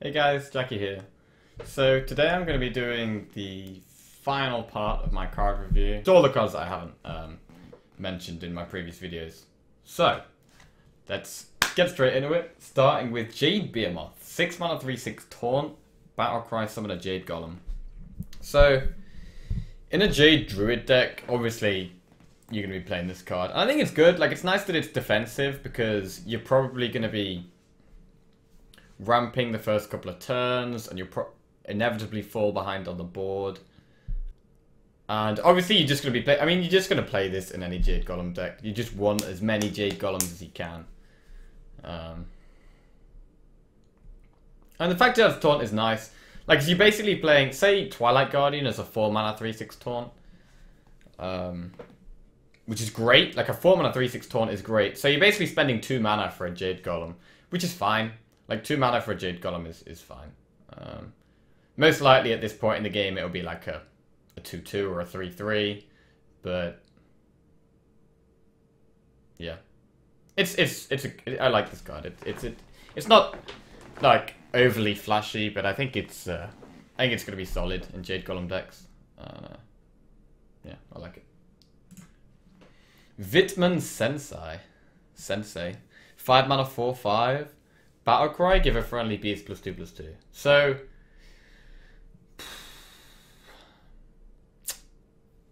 Hey guys, Jackie here. So today I'm going to be doing the final part of my card review. It's all the cards that I haven't um, mentioned in my previous videos. So, let's get straight into it, starting with Jade Behemoth. 6 mana 3 6 Taunt, Battlecry, Summon a Jade Golem. So, in a Jade Druid deck, obviously you're going to be playing this card. And I think it's good. Like, it's nice that it's defensive because you're probably going to be ramping the first couple of turns and you'll inevitably fall behind on the board. And obviously, you're just going to be play. I mean, you're just going to play this in any Jade Golem deck. You just want as many Jade Golems as you can. Um, and the fact that taunt is nice. Like, you're basically playing, say, Twilight Guardian as a 4 mana 3 6 taunt. Um, which is great. Like, a 4 mana 3 6 taunt is great. So, you're basically spending 2 mana for a Jade Golem, which is fine. Like, 2 mana for a Jade Golem is, is fine. Um, most likely at this point in the game, it'll be like a a 2-2 or a 3-3, but yeah. It's it's it's a, I like this card. It, it's it it's not like overly flashy, but I think it's uh, I think it's gonna be solid in Jade Golem decks. Uh, yeah, I like it. Virmen Sensei, Sensei, five mana four five, battle cry. Give a friendly beast plus two plus two. So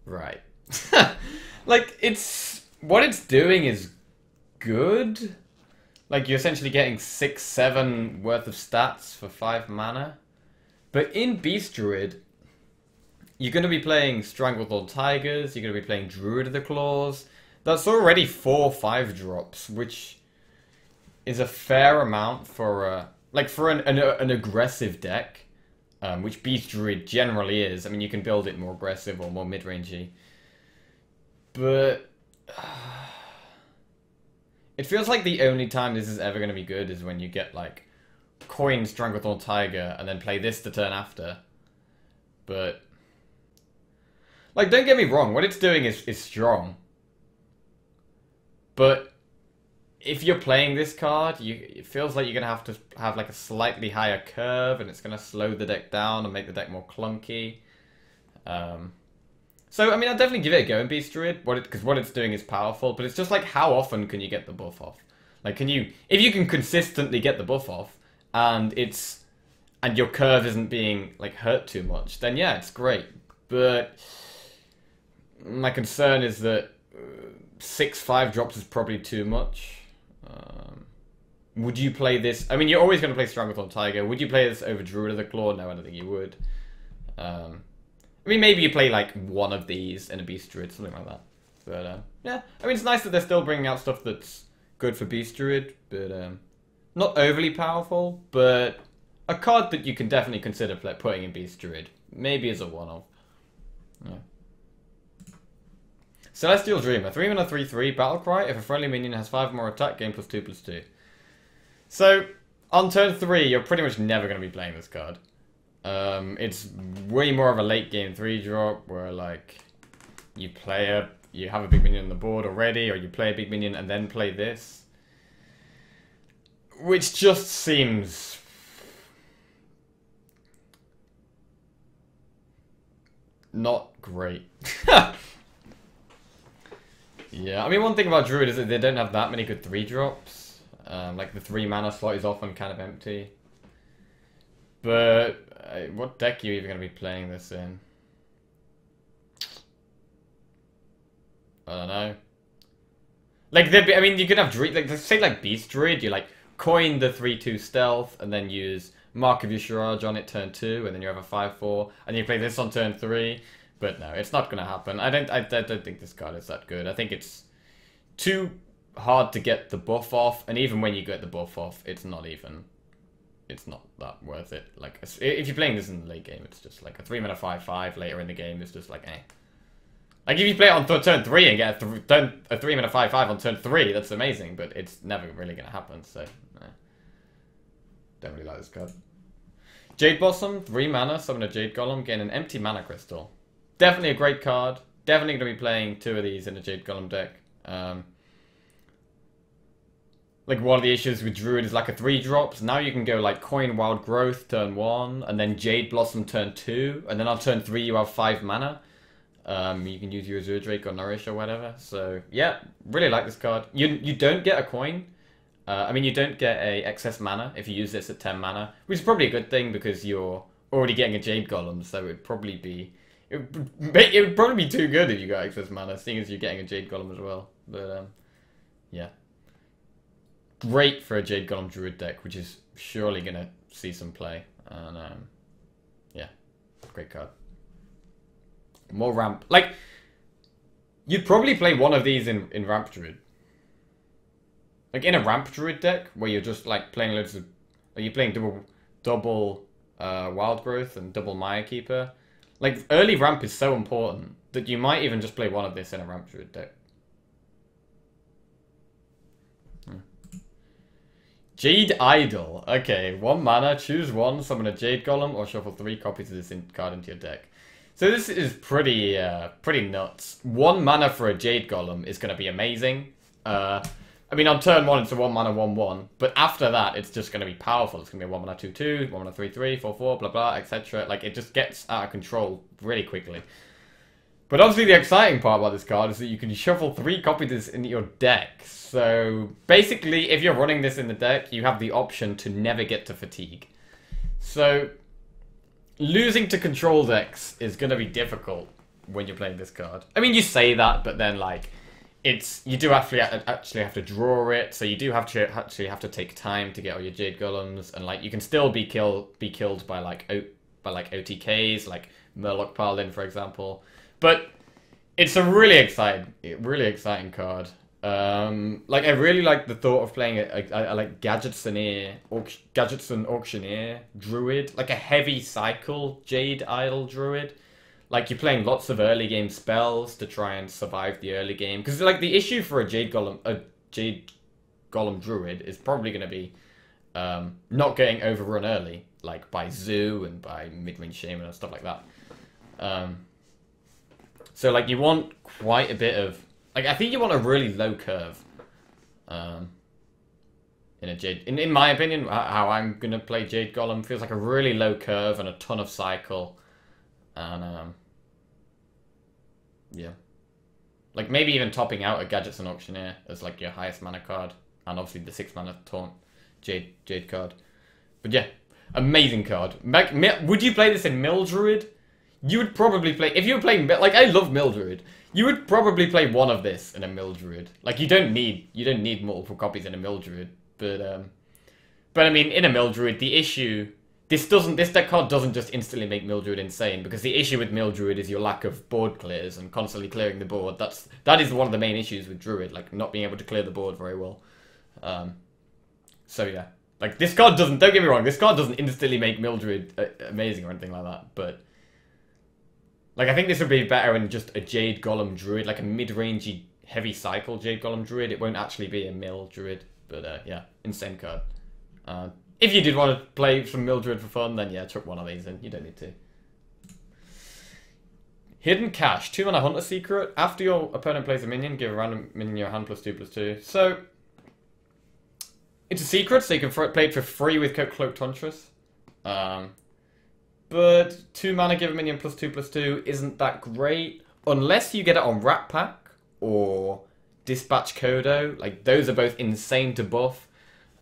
Right. like it's what it's doing is good. Like you're essentially getting six, seven worth of stats for five mana. But in Beast Druid, you're going to be playing Stranglethorn Tigers. You're to be playing Druid of the Claws. That's already four five drops, which is a fair amount for a like for an an, an aggressive deck um, which Beast Druid generally is. I mean, you can build it more aggressive or more mid-rangey. But... Uh, it feels like the only time this is ever going to be good is when you get, like, coin Stranglethorn Tiger and then play this the turn after. But... Like, don't get me wrong, what it's doing is, is strong. But if you're playing this card, you it feels like you're gonna have to have like a slightly higher curve, and it's gonna slow the deck down and make the deck more clunky. Um, so I mean, I'll definitely give it a go in Beast Druid, what because what it's doing is powerful, but it's just like how often can you get the buff off? Like, can you if you can consistently get the buff off, and it's and your curve isn't being like hurt too much, then yeah, it's great. But my concern is that uh, six five drops is probably too much. Um, would you play this? I mean, you're always going to play Stranglethorn Tiger. Would you play this over Druid of the Claw? No, I don't think you would. Um, I mean, maybe you play like one of these in a Beast Druid, something like that. But uh, yeah, I mean, it's nice that they're still bringing out stuff that's good for Beast Druid, but um, not overly powerful. But a card that you can definitely consider putting in Beast Druid, maybe as a one-off. Yeah. Celestial Dream, a 3 mana 3 3 battle cry. If a friendly minion has 5 more attack, gain plus 2 plus 2. So, on turn 3, you're pretty much never going to be playing this card. Um, it's way more of a late game 3 drop where, like, you play a. You have a big minion on the board already, or you play a big minion and then play this. Which just seems. Not great. Yeah, I mean, one thing about Druid is that they don't have that many good 3 drops. Um, like, the 3 mana slot is often kind of empty. But, uh, what deck are you even going to be playing this in? I don't know. Like, I mean, you could have Druid, like, say, like, Beast Druid, you, like, coin the 3-2 stealth, and then use Mark of Y'Shaarj on it turn 2, and then you have a 5-4, and you play this on turn 3, but no, it's not going to happen. I don't, I, I don't think this card is that good. I think it's too hard to get the buff off, and even when you get the buff off, it's not even, it's not that worth it. Like, if you're playing this in the late game, it's just like a 3 mana 5 5 later in the game, it's just like, eh. Like, if you play it on th turn 3 and get a, th turn, a 3 mana 5 5 on turn 3, that's amazing, but it's never really going to happen, so, eh. Don't really like this card. Jade Blossom, 3 mana, summon a Jade Golem, gain an empty mana crystal. Definitely a great card. Definitely going to be playing two of these in a Jade Golem deck. Um, like one of the issues with Druid is like a three drops. Now you can go like Coin Wild Growth turn one, and then Jade Blossom turn two, and then on turn three you have five mana. Um, you can use your Azure Drake or Nourish or whatever. So yeah, really like this card. You you don't get a coin. Uh, I mean, you don't get a excess mana if you use this at 10 mana, which is probably a good thing because you're already getting a Jade Golem, so it'd probably be... It would, it would probably be too good if you got excess mana, seeing as you're getting a Jade Golem as well. But, um, yeah great for a Jade Golem Druid deck, which is surely going to see some play. And um, yeah, great card. More ramp. Like, you'd probably play one of these in, in Ramp Druid. Like, in a Ramp Druid deck, where you're just, like, playing loads of... Are you playing double double uh, Wild Growth and double Mire Keeper. Like, early ramp is so important that you might even just play one of this in a Ramp Druid deck. Jade Idol. Okay, one mana, choose one, summon a Jade Golem, or shuffle three copies of this card into your deck. So this is pretty, uh, pretty nuts. One mana for a Jade Golem is going to be amazing. Uh, I mean, on turn one, it's a one mana, one one, but after that, it's just going to be powerful. It's going to be a one mana, two two, one mana, three three, four four, blah blah, etc. Like it just gets out of control really quickly. But obviously the exciting part about this card is that you can shuffle three copies into your deck. So basically, if you're running this in the deck, you have the option to never get to fatigue. So losing to control decks is going to be difficult when you're playing this card. I mean, you say that, but then like it's you do actually actually have to draw it, so you do have to actually have to take time to get all your jade golems, and like you can still be killed be killed by like o, by like OTKs, like Murloc Paladin, for example. But it's a really exciting, really exciting card. Um, like I really like the thought of playing a, like Gadgetzan, Gadgetzan Auctioneer Druid, like a heavy cycle Jade Idol Druid. Like you're playing lots of early game spells to try and survive the early game. Because like the issue for a Jade Golem, a Jade Golem Druid is probably going to be um, not getting overrun early, like by Zoo and by mid-range Shaman and stuff like that. Um, so like you want quite a bit of like I think you want a really low curve. Um, in a Jade, in, in my opinion, how I'm gonna play Jade Golem feels like a really low curve and a ton of cycle, and um, yeah, like maybe even topping out a Gadgets Gadgetzan Auctioneer as like your highest mana card, and obviously the six mana taunt Jade Jade card. But yeah, amazing card. Would you play this in Mill Druid? you would probably play if you were playing like I love Mill Druid. You would probably play one of this in a Mill Druid. Like you don't need you don't need multiple copies in a Mill Druid, but um, but I mean in a Mill Druid the issue this doesn't this deck card doesn't just instantly make Mill Druid insane because the issue with Mill Druid is your lack of board clears and constantly clearing the board. That's that is one of the main issues with Druid, like not being able to clear the board very well. Um, so yeah, like this card doesn't. Don't get me wrong, this card doesn't instantly make Mill Druid uh, amazing or anything like that, but like, I think this would be better in just a Jade Golem Druid, like a mid-rangey heavy cycle Jade Golem Druid. It won't actually be a Mill Druid, but uh, yeah, insane card. Uh, if you did want to play some Mill Druid for fun, then yeah, chuck one of these in. You don't need to. Hidden Cache, 2 mana Hunter Secret. After your opponent plays a minion, give a random minion your hand plus 2 plus 2. So, it's a secret, so you can play it for free with Cloaked Huntress. Um, but 2 mana give a minion plus 2 plus 2 isn't that great. Unless you get it on Rat Pack or Dispatch Kodo. Like, those are both insane to buff.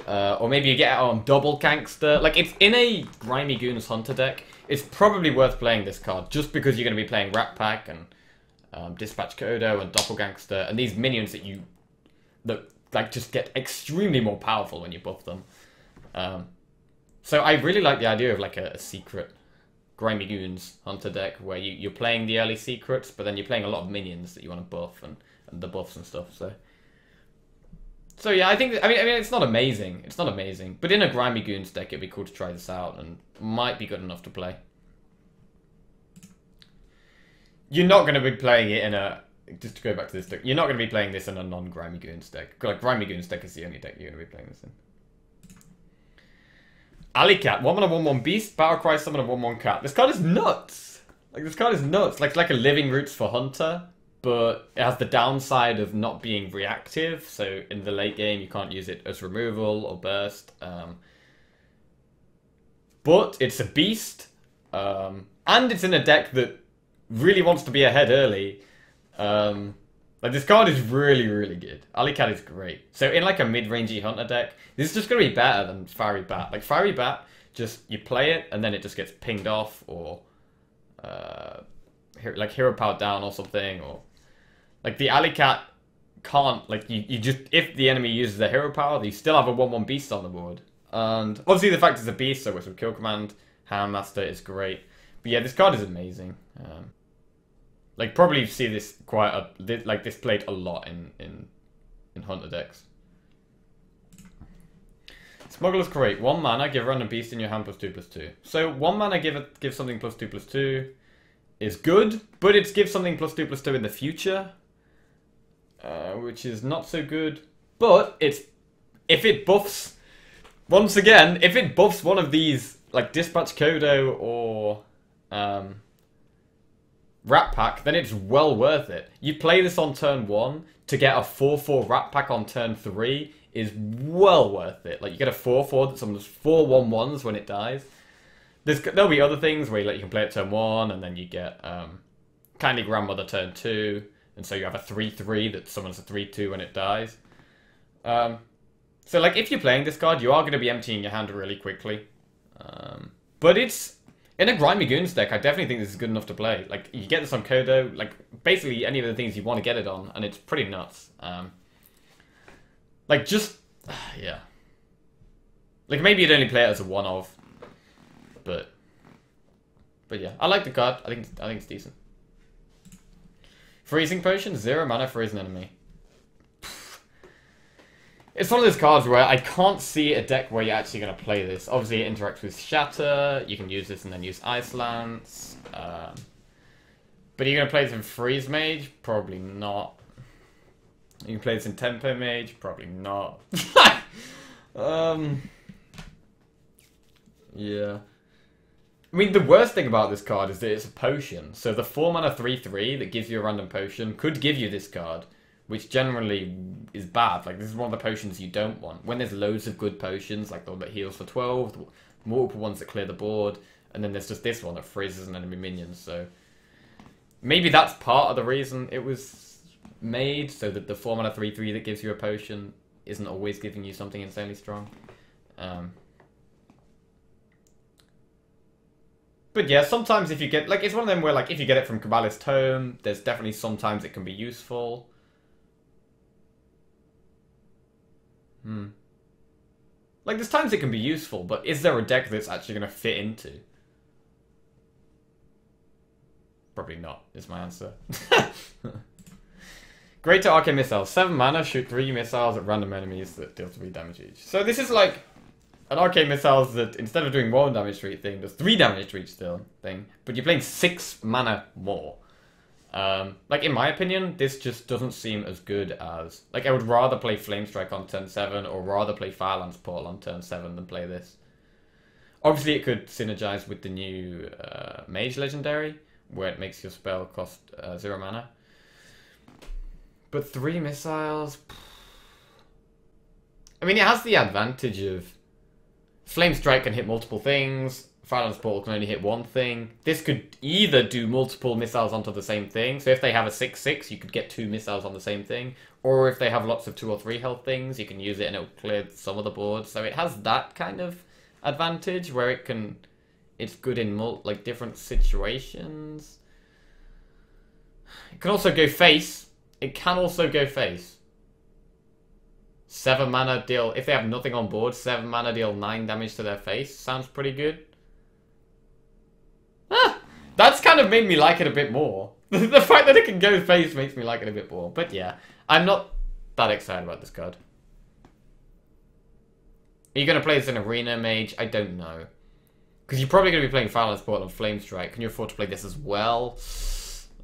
Uh, or maybe you get it on Doppelgangster. Like, it's in a Grimy Goons Hunter deck. It's probably worth playing this card just because you're going to be playing Rat Pack and um, Dispatch Kodo and Doppelgangster and these minions that you that like just get extremely more powerful when you buff them. Um, so I really like the idea of like a, a secret Grimy Goons Hunter deck where you, you're playing the early secrets, but then you're playing a lot of minions that you want to buff and, and the buffs and stuff. So, so yeah, I think I mean I mean it's not amazing. It's not amazing, but in a Grimy Goons deck, it'd be cool to try this out and might be good enough to play. You're not going to be playing it in a just to go back to this deck. You're not going to be playing this in a non-Grimy Goons deck. Like Grimy Goons deck is the only deck you're going to be playing this in. Alley Cat, 1 mana 1 1 beast, battle cry, summon a 1 1 cat. This card is nuts! Like, this card is nuts. Like, like a living roots for Hunter, but it has the downside of not being reactive. So in the late game, you can't use it as removal or burst. Um, but it's a beast, um, and it's in a deck that really wants to be ahead early. Um, like this card is really, really good. Alley Cat is great. So in like a mid-rangey hunter deck, this is just gonna be better than Fiery Bat. Like Fiery Bat, just you play it and then it just gets pinged off or uh, like hero power down or something or like the Alley Cat can't like you, you just if the enemy uses a hero power, they still have a one one beast on the board. And obviously the fact it's a beast, so with kill command, Houndmaster is great. But yeah, this card is amazing. Um, like probably you see this quite a like this played a lot in in in hunter decks. Smuggler's Crate. One mana, give random beast in your hand plus two plus two. So one mana, give it give something plus two plus two is good, but it's give something plus two plus two in the future, uh, which is not so good. But it's if it buffs once again, if it buffs one of these like Dispatch Kodo or um, Rat Pack, then it's well worth it. You play this on turn one to get a 4-4 Rat Pack on turn three is well worth it. Like you get a 4-4 that summons four 1-1s when it dies. There's, there'll be other things where you, like, you can play it turn one and then you get um, Kindly Grandmother turn two. And so you have a 3-3 that summons a 3-2 when it dies. Um, so like if you're playing this card, you are going to be emptying your hand really quickly. Um, but it's in a Grimy Goons deck, I definitely think this is good enough to play. Like, you get this on Kodo, like, basically any of the things you want to get it on, and it's pretty nuts. Um, like, just, yeah. Like, maybe you'd only play it as a one-off, but, but yeah. I like the card. I think, I think it's decent. Freezing Potion, zero mana, freeze an enemy. It's one of those cards where I can't see a deck where you're actually going to play this. Obviously, it interacts with Shatter. You can use this and then use Ice Lance. Um, but are you going to play this in Freeze Mage? Probably not. You can play this in Tempo Mage? Probably not. um, yeah. I mean, the worst thing about this card is that it's a potion. So the 4 mana 3-3 that gives you a random potion could give you this card which generally is bad. Like this is one of the potions you don't want. When there's loads of good potions, like the one that heals for twelve, multiple ones that clear the board, and then there's just this one that freezes an enemy minions. So maybe that's part of the reason it was made, so that the four mana three three that gives you a potion isn't always giving you something insanely strong. Um, but yeah, sometimes if you get like it's one of them where like if you get it from Kabbalist Tome, there's definitely sometimes it can be useful. Hmm. Like, there's times it can be useful, but is there a deck that's actually going to fit into? Probably not, is my answer. Greater Arcane Missile. 7 mana, shoot 3 missiles at random enemies that deal 3 damage each. So this is like an Arcane Missiles that, instead of doing 1 damage to each thing, does 3 damage to each still thing. But you're playing 6 mana more. Um, like in my opinion, this just doesn't seem as good as like I would rather play Flame Strike on turn seven or rather play Firelands Portal on turn seven than play this. Obviously, it could synergize with the new uh, Mage Legendary, where it makes your spell cost uh, zero mana. But three missiles. I mean, it has the advantage of Flame Strike can hit multiple things. Firelands Portal can only hit one thing. This could either do multiple missiles onto the same thing. So if they have a 6-6, you could get two missiles on the same thing. Or if they have lots of 2 or 3 health things, you can use it and it'll clear some of the board. So it has that kind of advantage where it can... It's good in mul like different situations. It can also go face. It can also go face. 7 mana deal... If they have nothing on board, 7 mana deal 9 damage to their face. Sounds pretty good. Ah, that's kind of made me like it a bit more. the fact that it can go face makes me like it a bit more. But yeah, I'm not that excited about this card. Are you going to play this in Arena Mage? I don't know. Because you're probably going to be playing Firelands Portal and Flame Strike. Can you afford to play this as well?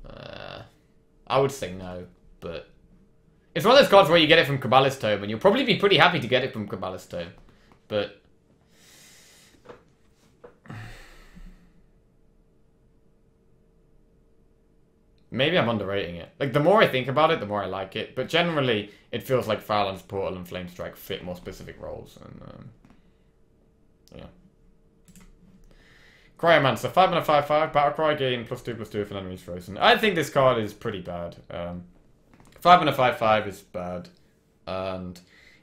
Uh, I would say no, but... It's one of those cards where you get it from Kabbalist Tome, and you'll probably be pretty happy to get it from Kabbalist Tome. But Maybe I'm underrating it. Like, the more I think about it, the more I like it. But generally, it feels like Firelands Portal and Flame Strike fit more specific roles. And, um, yeah. Cryomancer, 5 mana 5 5, Battlecry, gain plus 2 plus 2 if an enemy's frozen. I think this card is pretty bad. Um, 5 mana 5 5 is bad. And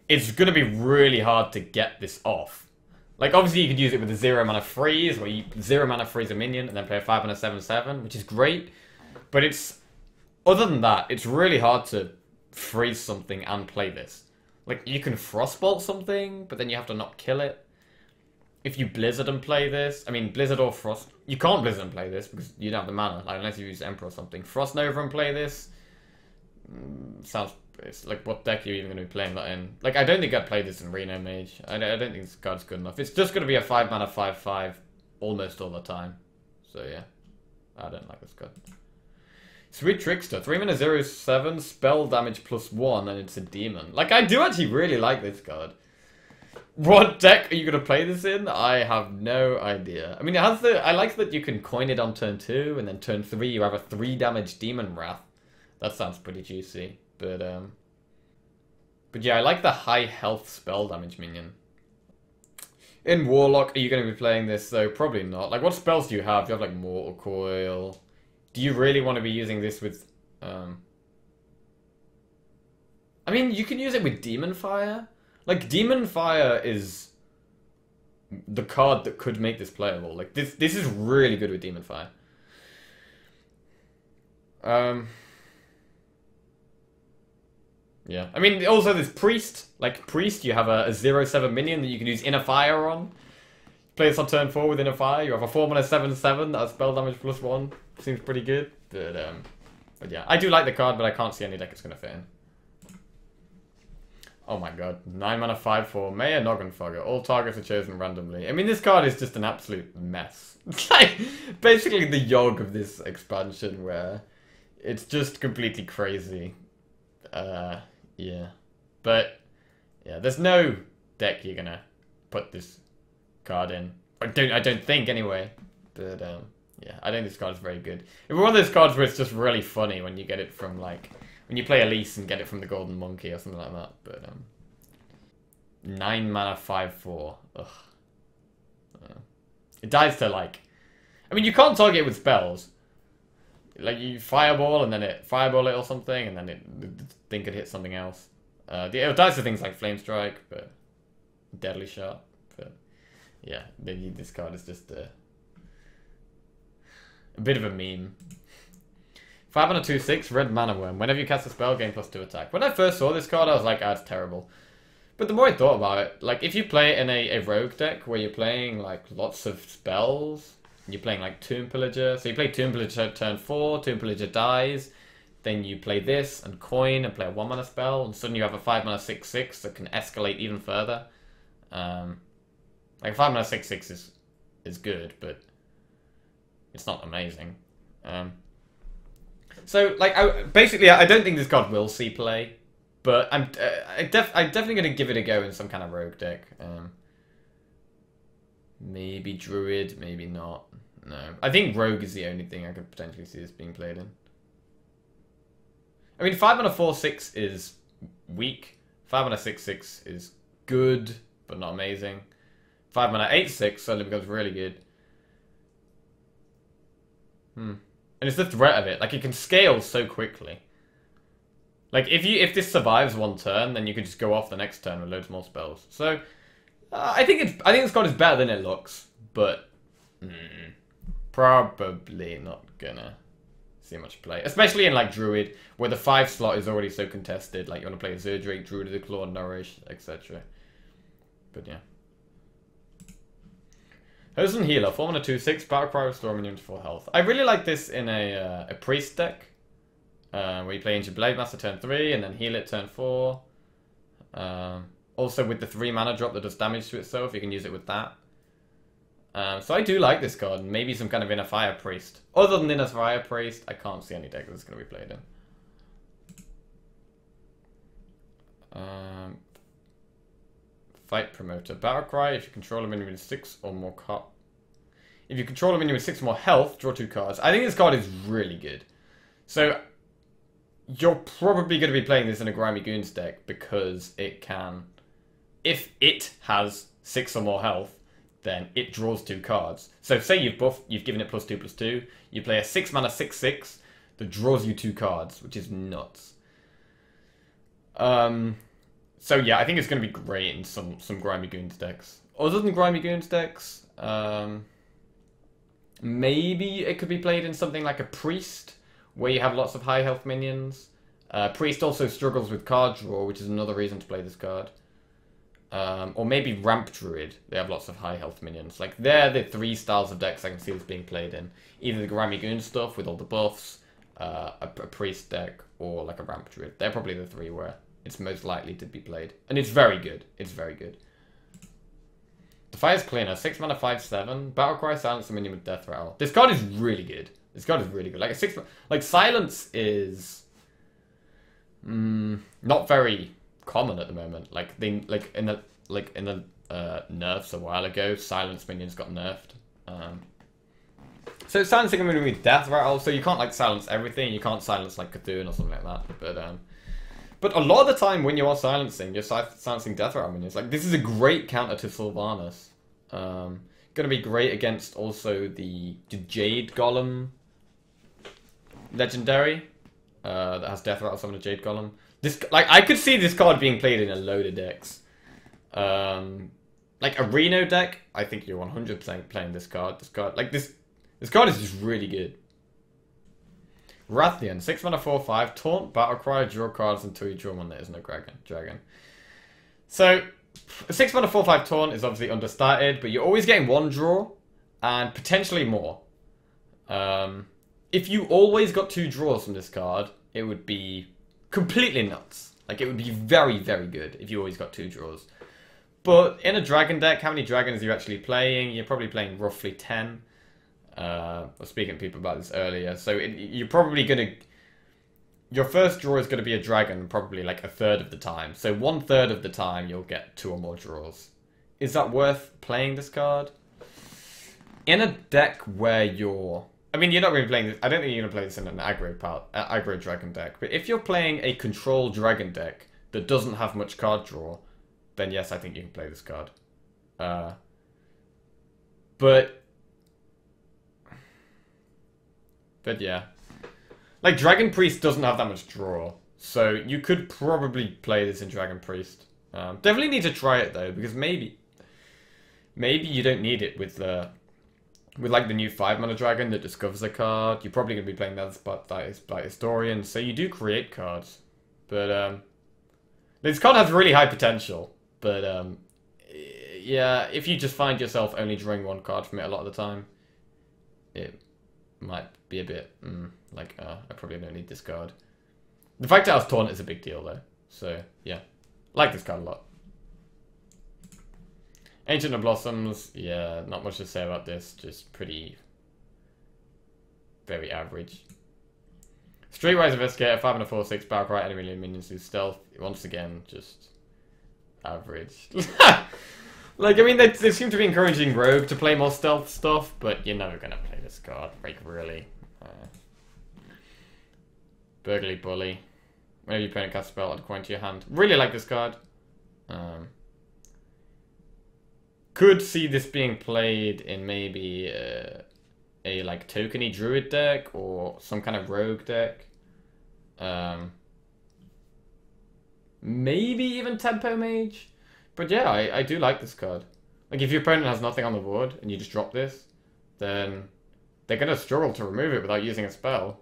it's going to be really hard to get this off. Like, obviously, you could use it with a 0 mana freeze, where you 0 mana freeze a minion and then play a 5 mana 7 7, which is great. But it's other than that, it's really hard to freeze something and play this. Like you can frostbolt something, but then you have to not kill it. If you blizzard and play this, I mean blizzard or frost, you can't blizzard and play this because you don't have the mana, like unless you use emperor or something. Frost Nova and play this Mm, sounds. It's like what deck are you even going to be playing that in? Like I don't think I'd play this in Reno Mage. I don't, I don't think this card's good enough. It's just going to be a five mana five five almost all the time. So yeah, I don't like this card. Street Trickster, 3 mana 0 7, spell damage plus 1, and it's a demon. Like, I do actually really like this card. What deck are you going to play this in? I have no idea. I mean, it has the... I like that you can coin it on turn 2, and then turn 3 you have a 3 damage Demon Wrath. That sounds pretty juicy, but, um... But yeah, I like the high health spell damage minion. In Warlock, are you going to be playing this, though? Probably not. Like, what spells do you have? Do you have, like, Mortal Coil do you really want to be using this with... Um... I mean, you can use it with Demon Fire. Like, Demon Fire is the card that could make this playable. Like, this this is really good with Demon Fire. Um... Yeah. I mean, also this Priest. Like, Priest, you have a, a 0-7 minion that you can use Inner Fire on. Play this on turn 4 with Inner Fire. You have a 4 mana 7-7 that has spell damage plus 1 seems pretty good. But um, but yeah, I do like the card, but I can't see any deck it's gonna fit in. Oh my god, nine mana five four Mayor Noggenfogger. All targets are chosen randomly. I mean, this card is just an absolute mess. It's like basically the Yogg of this expansion, where it's just completely crazy. Uh, yeah, but yeah, there's no deck you're gonna put this card in. I don't. I don't think anyway. But um. Yeah, I think this card is very good. It's one of those cards where it's just really funny when you get it from like when you play Elise and get it from the Golden Monkey or something like that. But um, nine mana, five four. Ugh. It dies to like. I mean, you can't target it with spells. Like you fireball and then it fireball it or something, and then it the thing could hit something else. Uh, it dies to things like flame strike, but deadly shot. But yeah, then this card is just. Uh, a bit of a meme. 5 on a 2 6, Red Mana Wyrm. Whenever you cast a spell, gain plus 2 attack. When I first saw this card, I was like, ah, it's terrible. But the more I thought about it, like, if you play in a, a rogue deck where you're playing, like, lots of spells, you're playing, like, Tomb Pillager. So you play Tomb Pillager turn 4, Tomb Pillager dies, then you play this and coin and play a 1 mana spell, and suddenly you have a 5 mana 6 6 that can escalate even further. Um, like, 5 mana 6 6 is, is good, but it's not amazing. Um, so, like, I, basically, I don't think this card will see play, but I'm uh, I def I'm definitely to give it a go in some kind of rogue deck. Um, maybe druid, maybe not. No, I think rogue is the only thing I could potentially see this being played in. I mean, five on a four six is weak. Five on a six six is good, but not amazing. Five mana eight six suddenly becomes really good. Hmm. And it's the threat of it. Like, it can scale so quickly. Like, if you if this survives one turn, then you can just go off the next turn with loads more spells. So, uh, I think it's I think this card is better than it looks, but mm, probably not gonna see much play, especially in like Druid, where the five slot is already so contested. Like you want to play Azure Drake, Druid of the Claw, Nourish, etc. But yeah. Hozen Healer, 4 mana 2 6, Battle Cry, restore minion to full health. I really like this in a, uh, a Priest deck. Uh, where you play into Blade Master turn 3 and then heal it turn 4. Um, also with the 3 mana drop that does damage to itself, you can use it with that. Um, so I do like this card. Maybe some kind of Inner Fire Priest. Other than Inner Fire Priest, I can't see any deck that's going to be played in. Um, Fight Promoter. Battle Cry, if you control a minion with 6 or more cards. If you control a minion with 6 or more health, draw 2 cards. I think this card is really good. So you're probably going to be playing this in a Grimy Goons deck because it can. If it has six or more health, then it draws two cards. So say you've buffed, you've given it plus two plus two. You play a six mana six six that draws you two cards, which is nuts. Um, so yeah, I think it's going to be great in some some Grimy Goons decks. Other than Grimy Goons decks, um, maybe it could be played in something like a Priest, where you have lots of high health minions. Uh, Priest also struggles with card draw, which is another reason to play this card. Um, or maybe Ramp Druid. They have lots of high health minions. Like, they're the three styles of decks I can see this being played in. Either the Grimy Goon stuff with all the buffs, uh, a, a, Priest deck, or like a Ramp Druid. They're probably the three where it's most likely to be played. And it's very good. It's very good. Defias Cleaner, 6 mana, 5 7. Battlecry, Silence the minion with Death Rattle. This card is really good. This card is really good. Like, a 6 Like, Silence is. Mm, not very common at the moment. Like they like in the like in the uh, nerfs a while ago, silence minions got nerfed. Um, so silencing them with death rattle, so you can't like silence everything. You can't silence like Cthulhu or something like that. But um, but a lot of the time when you are silencing, you're silencing death rattle minions. Like this is a great counter to Sylvanas. Um, gonna be great against also the, the Jade Golem legendary uh, that has death rattle summon a Jade Golem. This like I could see this card being played in a load of decks. Um, like a Reno deck, I think you're 100% playing this card. This card, like this, this card is just really good. Wrathion, six mana, four five, taunt, battle cry, draw cards until you draw one that isn't a dragon. Dragon. So, six mana, four five taunt is obviously understated, but you're always getting one draw and potentially more. Um, if you always got two draws from this card, it would be completely nuts. Like, it would be very, very good if you always got two draws. But in a dragon deck, how many dragons are you actually playing? You're probably playing roughly 10. Uh, I was speaking to people about this earlier. So it, you're probably going to... Your first draw is going to be a dragon probably like a third of the time. So one third of the time you'll get two or more draws. Is that worth playing this card? In a deck where you're I mean, you're not going to be playing this. I don't think you're going to play this in an aggro part, uh, aggro dragon deck. But if you're playing a control dragon deck that doesn't have much card draw, then yes, I think you can play this card. Uh, but, but yeah, like Dragon Priest doesn't have that much draw, so you could probably play this in Dragon Priest. Um, definitely need to try it though, because maybe, maybe you don't need it with the with like the new five mana dragon that discovers a card, you're probably gonna be playing that but that is by historian. So you do create cards, but um, this card has really high potential. But um, yeah, if you just find yourself only drawing one card from it a lot of the time, it might be a bit mm, like uh, I probably don't need this card. The fact that I was taunt is a big deal though. So yeah, like this card a lot. Ancient of Blossoms, yeah, not much to say about this, just pretty... Very average. Streetwise Investigator, 5 and a 4 6, Battlecry, enemy minions do stealth. Once again, just average. like, I mean, they, they seem to be encouraging Rogue to play more stealth stuff, but you're never going to play this card, like, really. Uh, Burgly Bully. Whenever you play a cast spell, add a coin to your hand. Really like this card. Um, could see this being played in maybe uh, a like tokeny druid deck or some kind of rogue deck. Um, maybe even tempo mage. But yeah, I, I do like this card. Like if your opponent has nothing on the board and you just drop this, then they're gonna struggle to remove it without using a spell.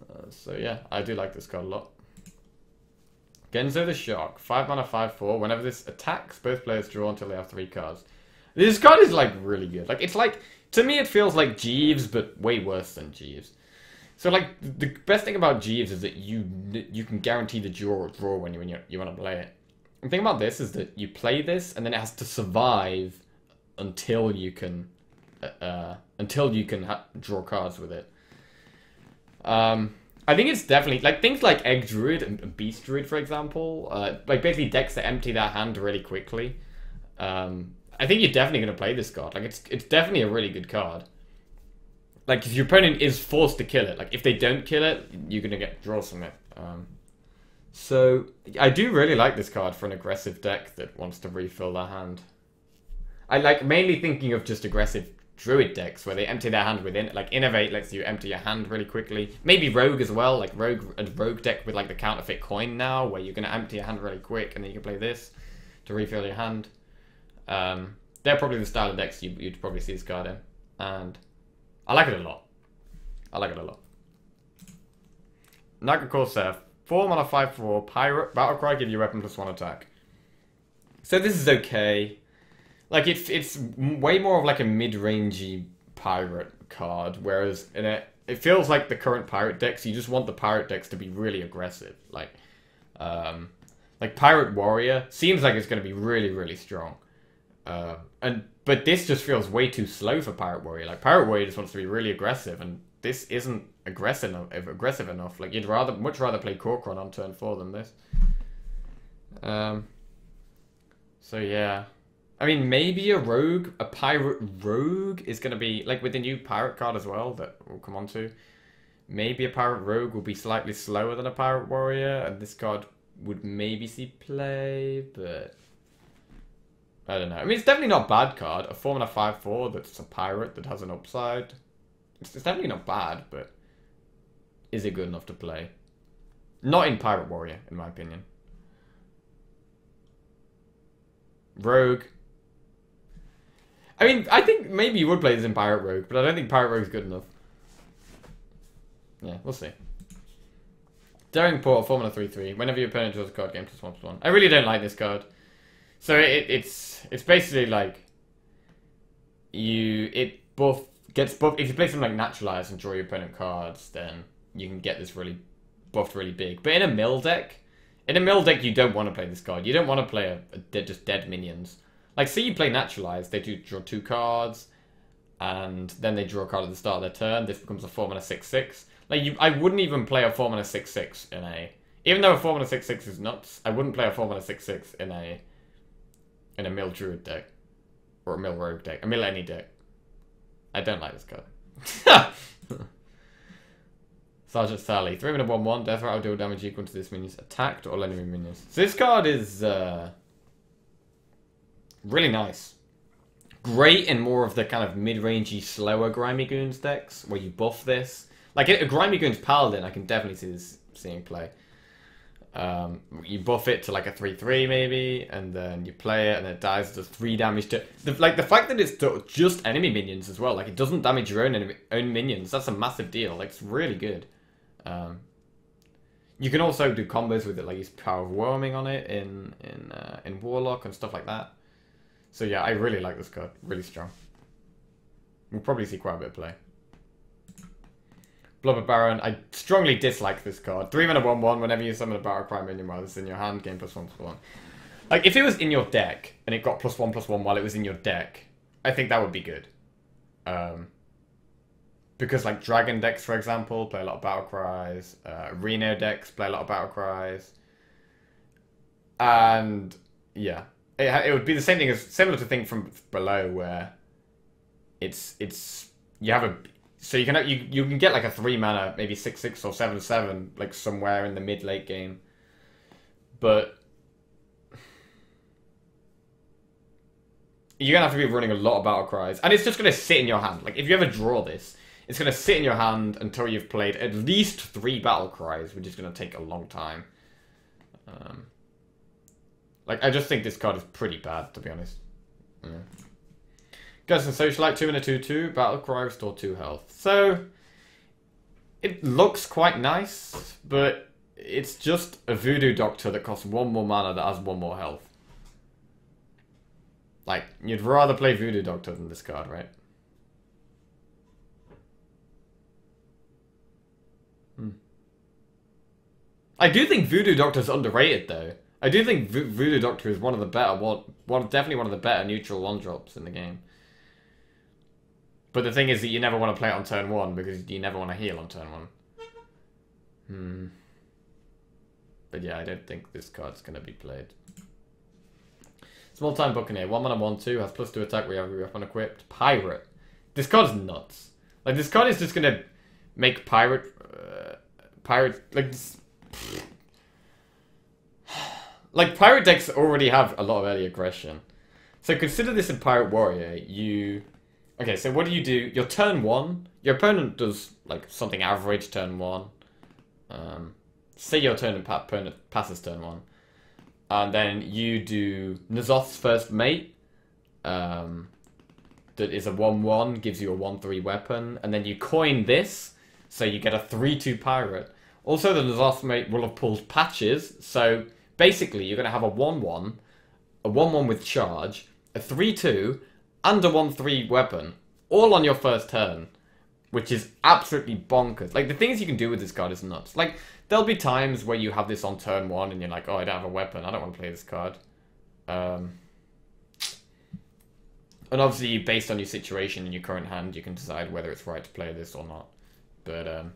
Uh, so yeah, I do like this card a lot. Genzo the Shark. 5 mana, 5 4. Whenever this attacks, both players draw until they have 3 cards. This card is like really good. Like it's like to me it feels like Jeeves, but way worse than Jeeves. So like the best thing about Jeeves is that you you can guarantee the draw draw when you when you, you want to play it. The thing about this is that you play this and then it has to survive until you can uh, uh until you can draw cards with it. Um, I think it's definitely like things like Egg Druid and Beast Druid, for example. Uh, like basically decks that empty their hand really quickly. Um, I think you're definitely going to play this card. Like it's it's definitely a really good card. like if your opponent is forced to kill it, like if they don't kill it, you're gonna get draws from it. Um, so I do really like this card for an aggressive deck that wants to refill their hand. I like mainly thinking of just aggressive druid decks where they empty their hand within like Innervate lets you empty your hand really quickly. Maybe rogue as well like rogue and rogue deck with like the counterfeit coin now where you're to empty your hand really quick and then you can play this to refill your hand. Um, they're probably the style of decks you, would probably see this card in and i like it a lot. I like it a lot. Naga corsair 4 mana 5 4 pirate battle cry give you weapon plus 1 attack. So this is okay like it's it's way more of like a mid-rangey pirate card, whereas in it it feels like the current pirate decks. You just want the pirate decks to be really aggressive, like um, like pirate warrior seems like it's going to be really really strong, uh, and but this just feels way too slow for pirate warrior. Like pirate warrior just wants to be really aggressive, and this isn't aggressive enough. Aggressive enough. Like you'd rather much rather play Kor'kron on turn four than this. Um. So yeah. I mean, maybe a rogue, a pirate rogue is going to be, like with the new pirate card as well that we'll come on to. Maybe a pirate rogue will be slightly slower than a pirate warrior, and this card would maybe see play, but... I don't know. I mean, it's definitely not bad card. A 4 and a 5-4 that's a pirate that has an upside. It's, it's definitely not bad, but... Is it good enough to play? Not in Pirate Warrior, in my opinion. Rogue, I mean, I think maybe you would play this in Pirate Rogue, but I don't think Pirate Rogue's good enough. Yeah, we'll see. Daring Reporter, Formula 3 3. Whenever your opponent draws a card, game plus 1 plus 1. I really don't like this card. So it, it's it's basically like you it both gets buffed if you play something like naturalize and draw your opponent cards, then you can get this really buffed really big. But in a mill deck, in a mill deck you don't want to play this card. You don't want to play a, a just dead minions. Like, see you play Naturalized, they do draw two cards, and then they draw a card at the start of their turn. This becomes a 4 mana 6 6. Like, you, I wouldn't even play a 4 mana 6 6 in a. Even though a 4 mana 6 6 is nuts, I wouldn't play a 4 mana 6 6 in a. in a Mill Druid deck. Or a Mill Rogue deck. A Mill any deck. I don't like this card. Sergeant Sally. 3 mana 1 1. Death Rattle deal damage equal to this minion's attacked or enemy minions. So this card is. Uh, Really nice. Great in more of the kind of mid-rangey, slower Grimy Goons decks, where you buff this. Like, a Grimy Goons Paladin, I can definitely see this seeing play. Um, you buff it to like a 3-3 maybe, and then you play it, and it dies, does 3 damage to... The, like, the fact that it's just enemy minions as well, like, it doesn't damage your own enemy, own minions, that's a massive deal. Like, it's really good. Um, you can also do combos with it, like use Power Overwhelming on it in, in, uh, in Warlock and stuff like that. So yeah, I really like this card. Really strong. We'll probably see quite a bit of play. Blubber Baron, I strongly dislike this card. 3 mana 1 1, whenever you summon a Battle Cry minion while it's in your hand, game plus 1 plus 1. Like, if it was in your deck, and it got plus 1 plus 1 while it was in your deck, I think that would be good. Um, because, like, Dragon decks, for example, play a lot of Battle Cries. Uh, Reno decks play a lot of Battle Cries. And, yeah, it, it would be the same thing as similar to thing from below where it's it's you have a so you can you you can get like a three mana maybe six six or seven seven like somewhere in the mid late game, but you're gonna have to be running a lot of battle cries, and it's just gonna sit in your hand. Like if you ever draw this, it's gonna sit in your hand until you've played at least three battle cries, which is gonna take a long time. Um, like, I just think this card is pretty bad, to be honest. Yeah. Gadgetzan Socialite, 2 and a 2 2, Battle Cry, restore 2 health. So, it looks quite nice, but it's just a Voodoo Doctor that costs 1 more mana that has 1 more health. Like, you'd rather play Voodoo Doctor than this card, right? Hmm. I do think Voodoo Doctor's underrated, though. I do think Voodoo Doctor is one of the better one, one definitely one of the better neutral one drops in the game. But the thing is that you never want to play it on turn one because you never want to heal on turn one. Hmm. But yeah, I don't think this card's going to be played. Small time Buccaneer. 1 mana 1 2 has plus 2 attack. We have weapon equipped. Pirate. This card's nuts. Like this card is just gonna make pirate, uh, pirate like. Like pirate decks already have a lot of early aggression, so consider this in Pirate Warrior. You, okay, so what do you do? Your turn one, your opponent does like something average turn one. Um, say your turn opponent passes turn one, and then you do N'Zoth's first mate. Um, that is a 1-1, gives you a 1-3 weapon, and then you coin this, so you get a 3-2 pirate. Also, the N'Zoth mate will have pulled patches, so basically you're going to have a 1-1, a 1-1 with charge, a 3-2, and a 1-3 weapon, all on your first turn, which is absolutely bonkers. Like, the things you can do with this card is nuts. Like, there'll be times where you have this on turn 1, and you're like, oh, I don't have a weapon, I don't want to play this card. Um, and obviously, based on your situation and your current hand, you can decide whether it's right to play this or not. But um,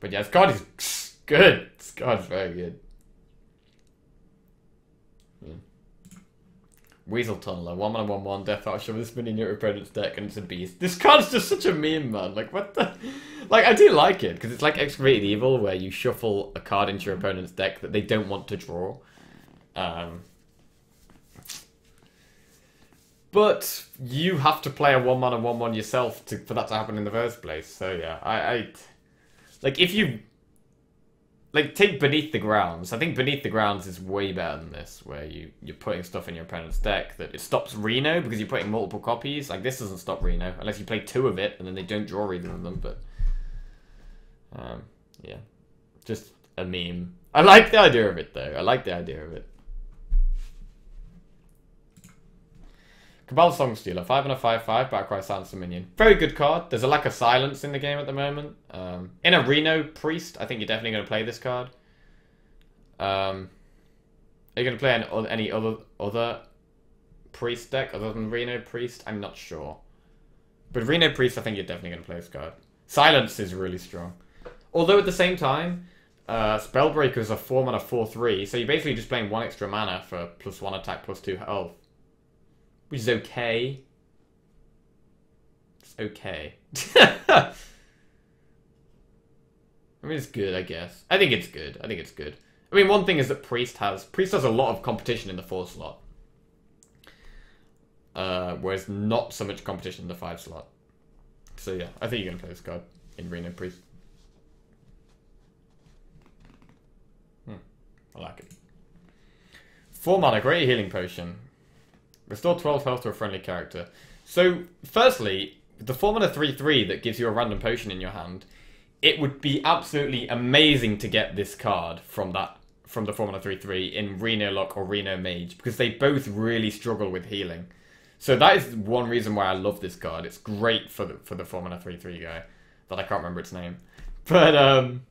but yeah, this card is good. This card is very good. Yeah. Weasel Tunneler, one mana, one one, Death Archer this mini in your opponent's deck, and it's a beast. This card's just such a meme, man. Like what the? Like I do like it because it's like Excavated Evil, where you shuffle a card into your opponent's deck that they don't want to draw. Um, but you have to play a one mana one one yourself to for that to happen in the first place. So yeah, I, I like if you like take Beneath the Grounds. I think Beneath the Grounds is way better than this, where you you're putting stuff in your opponent's deck that it stops Reno because you're putting multiple copies. Like this doesn't stop Reno unless you play two of it and then they don't draw either of them. But um, yeah, just a meme. I like the idea of it though. I like the idea of it. Kabal Songstealer, 5 and a 5 5, Battlecry Silence Minion. Very good card. There's a lack of silence in the game at the moment. Um, in a Reno Priest, I think you're definitely going to play this card. Um, are you going to play any, any other other Priest deck other than Reno Priest? I'm not sure. But Reno Priest, I think you're definitely going to play this card. Silence is really strong. Although at the same time, uh, Spellbreaker is a 4 mana 4 3, so you're basically just playing one extra mana for plus 1 attack, plus 2 health which is okay. It's okay. I mean, it's good, I guess. I think it's good. I think it's good. I mean, one thing is that Priest has... Priest has a lot of competition in the 4 slot. Uh, whereas not so much competition in the 5 slot. So yeah, I think you're going to play this card in Reno Priest. Hmm, I like it. 4 mana, Great Healing Potion. Restore 12 health to a friendly character. So, firstly, the Formula 3 3 that gives you a random potion in your hand, it would be absolutely amazing to get this card from that from the Formula 3 3 in Reno Lock or Reno Mage because they both really struggle with healing. So that is one reason why I love this card. It's great for the for the 4 mana 3 3 guy that I can't remember its name. But um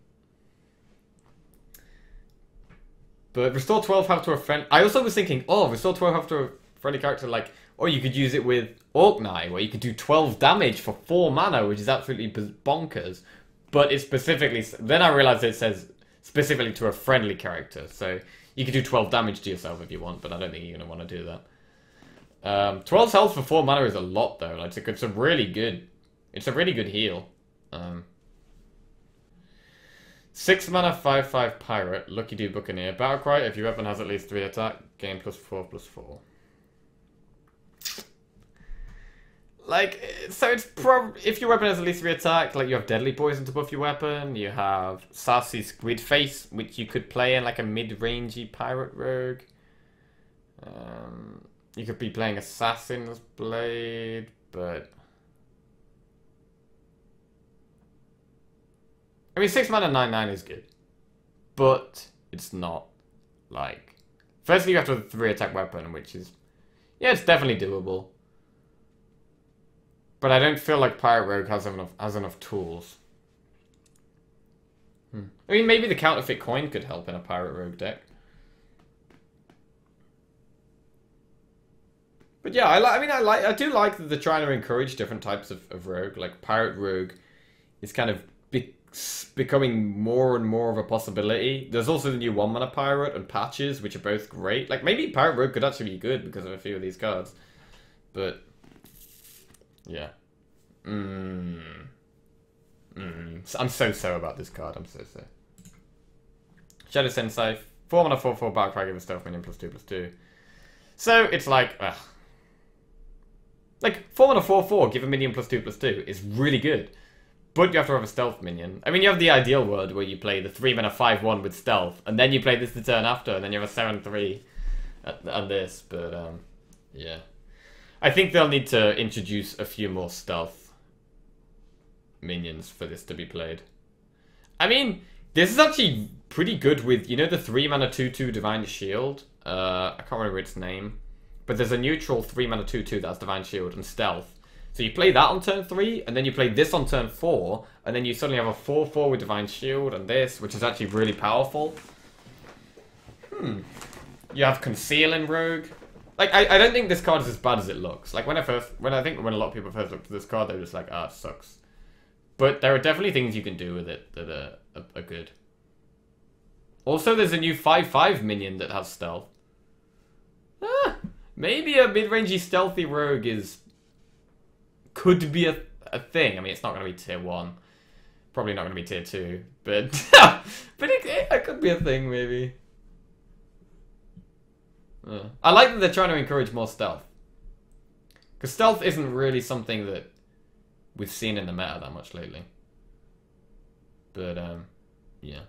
But restore 12 health to a friend. I also was thinking, oh, restore 12 health to a friendly character like or you could use it with Auchenai, where you could do 12 damage for 4 mana, which is absolutely bonkers. But it specifically... Then I realized it says specifically to a friendly character. So you could do 12 damage to yourself if you want, but I don't think you're going to want to do that. Um, 12 health for 4 mana is a lot, though. Like, it's, a, really good... It's a really good heal. Um, 6 mana, 5 5 Pirate, Luckydo Buccaneer. Battlecry, if your weapon has at least 3 attack, gain plus 4 plus 4. Like, so it's prob if your weapon has at least three attack, like you have Deadly Poison to buff your weapon, you have Sassy Squid Face, which you could play in like a mid-rangey pirate rogue. Um, you could be playing Assassin's Blade, but... I mean, 6 mana 9 9 is good. But it's not, like... Firstly, you have to have a 3 attack weapon, which is... Yeah, it's definitely doable. But I don't feel like Pirate Rogue has enough has enough tools. Hmm. I mean, maybe the counterfeit coin could help in a Pirate Rogue deck. But yeah, I like. I mean, I like. I do like that they're trying to encourage different types of, of rogue. Like pirate rogue, is kind of be becoming more and more of a possibility. There's also the new one mana pirate and patches, which are both great. Like maybe pirate rogue could actually be good because of a few of these cards, but yeah. Mm. Mm, I'm so so about this card. I'm so so. Shadow Sensei, 4 mana 4 4 Battle Cry, give a stealth minion plus 2 plus 2. So it's like, ugh. Like, 4 mana 4 4, give a minion plus 2 plus 2 is really good. But you have to have a stealth minion. I mean, you have the ideal world where you play the 3 mana 5 1 with stealth, and then you play this the turn after, and then you have a 7 3 on this, but um, yeah. I think they'll need to introduce a few more stealth minions for this to be played. I mean, this is actually pretty good with, you know, the 3 mana 2 2 Divine Shield? Uh, I can't remember its name. But there's a neutral 3 mana 2 2 that's Divine Shield and Stealth. So you play that on turn 3, and then you play this on turn 4, and then you suddenly have a 4-4 with Divine Shield and this, which is actually really powerful. Hmm. You have Conceal in Rogue. Like, I, I don't think this card is as bad as it looks. Like, when I first, when I think when a lot of people first looked at this card, they were just like, ah, it sucks. But there are definitely things you can do with it that are, are, are good. Also, there's a new 5-5 minion that has stealth. Ah, maybe a mid-rangey stealthy rogue is could be a, a thing. I mean, it's not going to be tier 1. Probably not going to be tier 2. But, but it, it, could be a thing, maybe. Uh, I like that they're trying to encourage more stealth. Because stealth isn't really something that we've seen in the meta that much lately. But, um, yeah.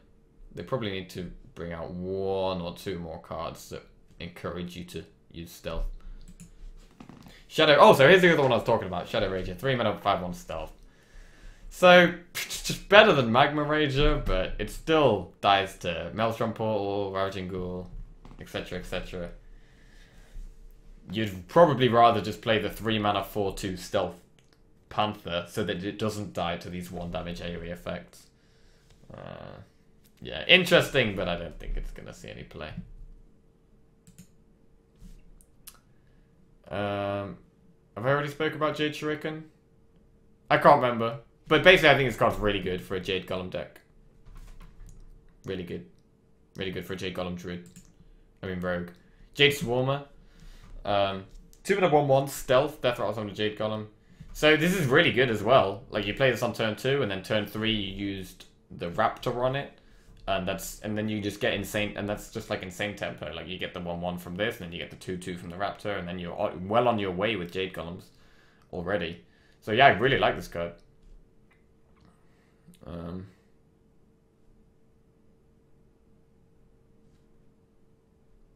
They probably need to bring out one or two more cards that encourage you to use stealth. Shadow. Oh, so here's the other one I was talking about. Shadow Rager. 3 mana, 5 1 stealth. So, just better than Magma Rager, but it still dies to Maelstrom Portal, Ravaging Ghoul, etc., etc. You'd probably rather just play the 3 mana, 4 2 stealth Panther so that it doesn't die to these 1 damage AoE effects. Uh, yeah, interesting, but I don't think it's going to see any play. Um, have I already spoke about Jade Shuriken? I can't remember. But basically, I think this card's really good for a Jade Golem deck. Really good. Really good for a Jade Golem Druid. I mean, Rogue. Jade Swarmer. Um, 2 mana 1 1 Stealth. Death Rattles on the Jade Golem. So this is really good as well. Like, you play this on turn 2, and then turn 3 you used the Raptor on it and that's and then you just get insane and that's just like insane tempo like you get the 1-1 from this and then you get the 2-2 from the raptor and then you're well on your way with jade golems already so yeah i really like this card um,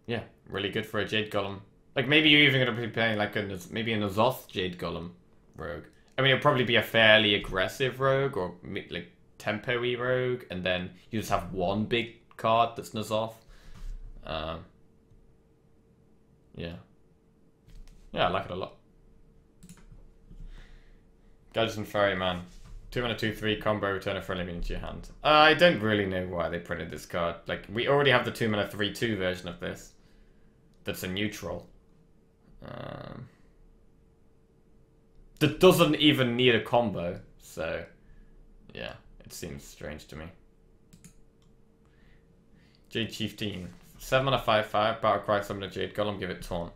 yeah really good for a jade golem like maybe you're even going to be playing like a maybe a N'Zoth jade golem rogue i mean it'll probably be a fairly aggressive rogue or like tempo rogue, and then you just have one big card that's N'Zoth. Um, yeah. Yeah, I like it a lot. Gadgetzan Ferryman. 2 mana 2 3 combo, return a friendly minion to your hand. Uh, I don't really know why they printed this card. Like, we already have the 2 mana 3 2 version of this. That's a neutral. Um, that doesn't even need a combo, so yeah. It seems strange to me. Jade Chieftain. 7 on a 5 5. Battle Cry, summon Jade Golem, give it taunt.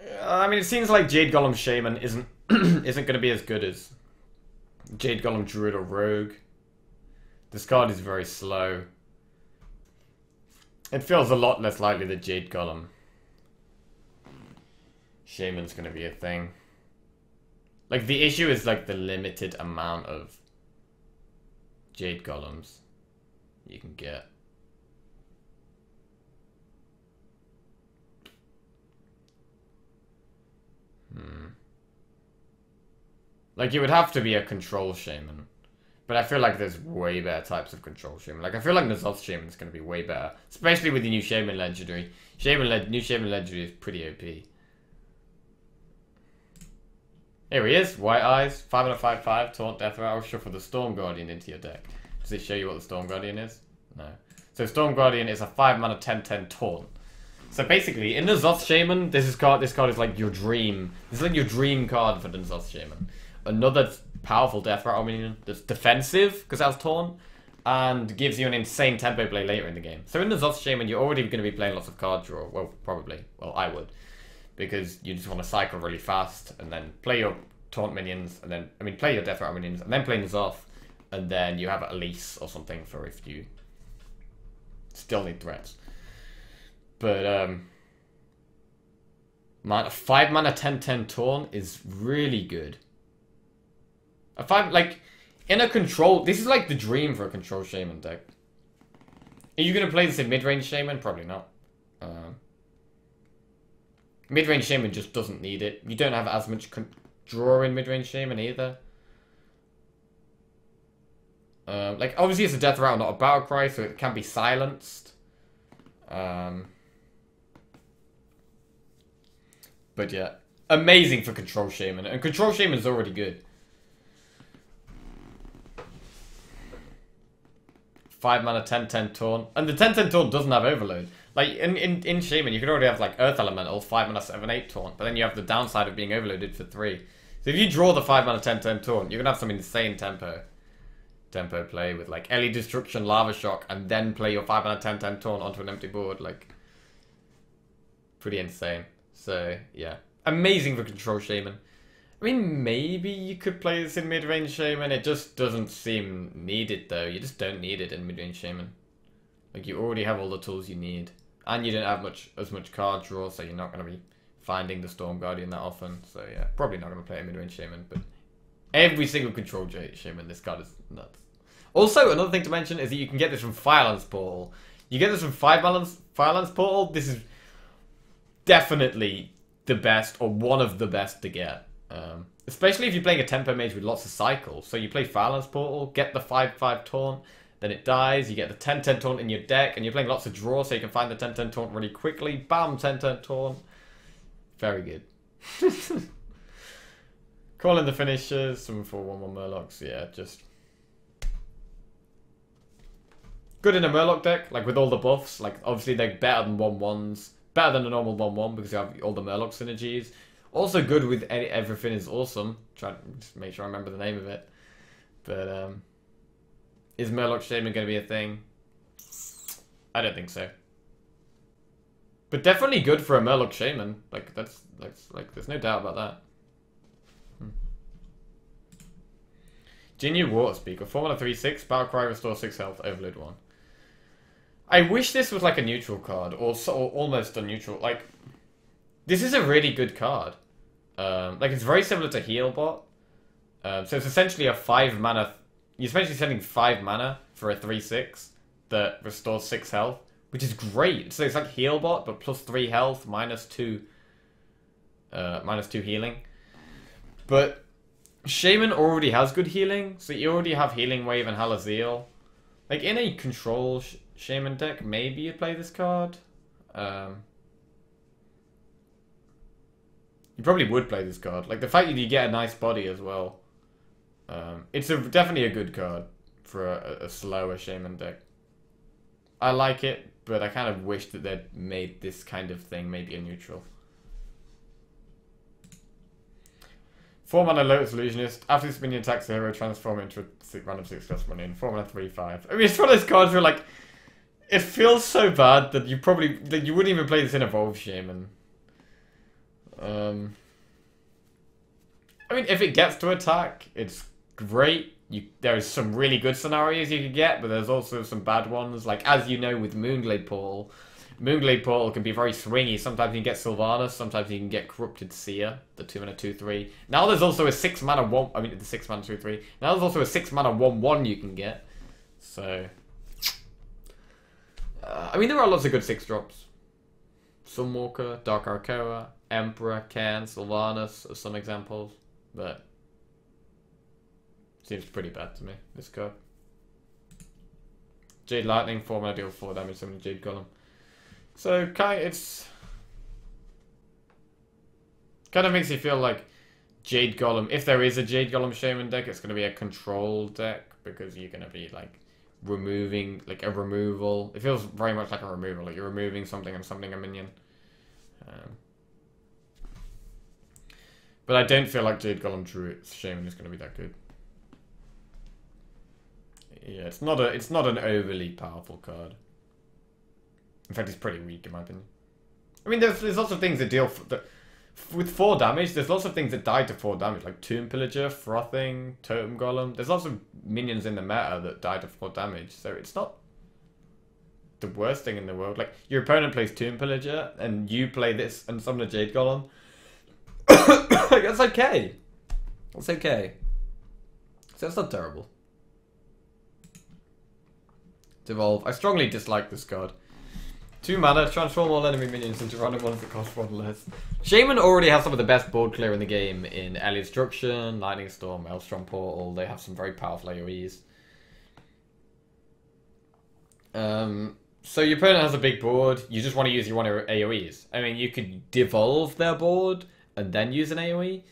Uh, I mean, it seems like Jade Golem Shaman isn't isn't going to be as good as Jade Golem Druid or Rogue. This card is very slow. It feels a lot less likely that Jade Golem Shaman's to be a thing. Like, the issue is, like, the limited amount of jade golems you can get. Hmm. Like, you would have to be a control shaman. But I feel like there's way better types of control shaman. Like, I feel like N'Zoth shaman is going to be way better. Especially with the new shaman legendary. Shaman le new shaman legendary is pretty OP. Here he is, White Eyes, 5 out of 5 5, Taunt, Death Rattle, shuffle the Storm Guardian into your deck. Does it show you what the Storm Guardian is? No. So Storm Guardian is a 5 mana 10 10 Taunt. So basically, in the N'Zoth Shaman, this is card this card is like your dream. This is like your dream card for the N'Zoth Shaman. Another powerful Death Rattle minion that's defensive, because that's torn, and gives you an insane tempo play later in the game. So in the N'Zoth Shaman, you're already going to be playing lots of card draw. Well, probably. Well, I would because you just want to cycle really fast and then play your taunt minions, and then I mean play your death rattle minions, and then play N'Zoth, and then you have Elise or something for if you still need threats. But um, man, a five mana 10-10 taunt is really good. A five like in a control. This is like the dream for a control shaman deck. Are you gonna play this in mid range shaman? Probably not. Um, mid range shaman just doesn't need it. You don't have as much draw in mid range shaman either. Um, like obviously it's a death rattle, not a battle cry, so it can be silenced. Um, but yeah, amazing for control shaman, and control shaman is already good. Five mana, 10 10 taunt. And the 10 10 taunt doesn't have overload. Like in, in, in Shaman, you could already have like Earth Elemental, 5 mana, 7 8 taunt. But then you have the downside of being overloaded for 3. So if you draw the 5 mana 10 10 taunt, you're gonna have some insane tempo. Tempo play with like Elemental Destruction, Lava Shock, and then play your 5 mana 10 10 taunt onto an empty board. Like, pretty insane. So, yeah. Amazing for Control Shaman. I mean, maybe you could play this in mid-range Shaman. It just doesn't seem needed, though. You just don't need it in mid-range Shaman. Like, you already have all the tools you need. And you don't have much as much card draw, so you're not going to be finding the Storm Guardian that often. So, yeah, probably not going to play a mid-range Shaman. But every single Control J Shaman, this card is nuts. Also, another thing to mention is that you can get this from Firelands Portal. You get this from Firelands, Firelands Portal. This is definitely the best, or one of the best to get. Um, especially if you're playing a tempo mage with lots of cycles. So you play Firelands Portal, get the 5-5 taunt, then it dies, you get the 10-10 taunt in your deck, and you're playing lots of draw so you can find the 10-10 taunt really quickly. Bam, 10-10 taunt. Very good. Call in the Finishers, some 4-1-1 Murlocs, yeah, just... Good in a Murloc deck, like with all the buffs, like obviously they're better than 1-1s, better than a normal 1-1 because you have all the Murloc synergies. Also good with any, Everyfin is Awesome. Try to make sure I remember the name of it. But um, is Murloc Shaman going to be a thing? I don't think so. But definitely good for a Murloc Shaman. Like that's that's like there's no doubt about that. Hmm. Jinyu Water Speaker, Formula 3-6, Battlecry, restore 6 health, Overload 1. I wish this was like a neutral card, or, so, or almost a neutral, like, this is a really good card. Um, like, it's very similar to Healbot. Um, so it's essentially a 5 mana... You're essentially sending 5 mana for a 3-6 that restores 6 health, which is great. So it's like Healbot, but plus 3 health, minus 2... Uh, minus 2 healing. But Shaman already has good healing, so you already have Healing Wave and Hallazeal. Like, in a control sh Shaman deck, maybe you play this card. Um, You probably would play this card. Like the fact that you get a nice body as well. Um, it's a, definitely a good card for a, a slower Shaman deck. I like it, but I kind of wish that they'd made this kind of thing maybe a neutral. Four mana Lotus Illusionist. After this minion attacks the hero, transform into a random six plus minion. Four mana three five. I mean, it's one of those cards where like, it feels so bad that you probably that you wouldn't even play this in Evolve Shaman. Um, I mean, if it gets to attack, it's great. You there's some really good scenarios you could get, but there's also some bad ones. Like as you know with Moonglade Portal, Moonglade Portal can be very swingy. Sometimes you can get Sylvanas, sometimes you can get Corrupted Seer, the two mana two three. Now there's also a six mana one. I mean the six mana two three. Now there's also a six mana one one you can get. So, uh, I mean there are lots of good six drops. Sunwalker, Dark Arakkoa, Emperor, Cairn, Sylvanas are some examples, but seems pretty bad to me, this card. Jade Lightning, 4 mana deal 4 damage, summon Jade Golem. So, kind of, it's... Kind of makes you feel like Jade Golem, if there is a Jade Golem Shaman deck, it's going to be a control deck, because you're going to be, like, removing, like, a removal. It feels very much like a removal, like you're removing something and summoning a minion. Um, but I don't feel like Jade Golem Druid Shaman is going to be that good. Yeah, it's not a it's not an overly powerful card. In fact, it's pretty weak in my opinion. I mean, there's there's lots of things that deal that with four damage, there's lots of things that die to four damage, like Tomb Pillager, Frothing, Totem Golem. There's lots of minions in the meta that die to four damage, so it's not the worst thing in the world. Like, your opponent plays Tomb Pillager, and you play this and summon a Jade Golem. that's okay. That's okay. So that's not terrible. Devolve. I strongly dislike this card. Two mana, transform all enemy minions into random ones that cost one less. Shaman already has some of the best board clear in the game in Elemental Destruction, Lightning Storm, Maelstrom Portal. They have some very powerful AoEs. Um, so your opponent has a big board. You just want to use your one AoEs. I mean, you could devolve their board and then use an AoE,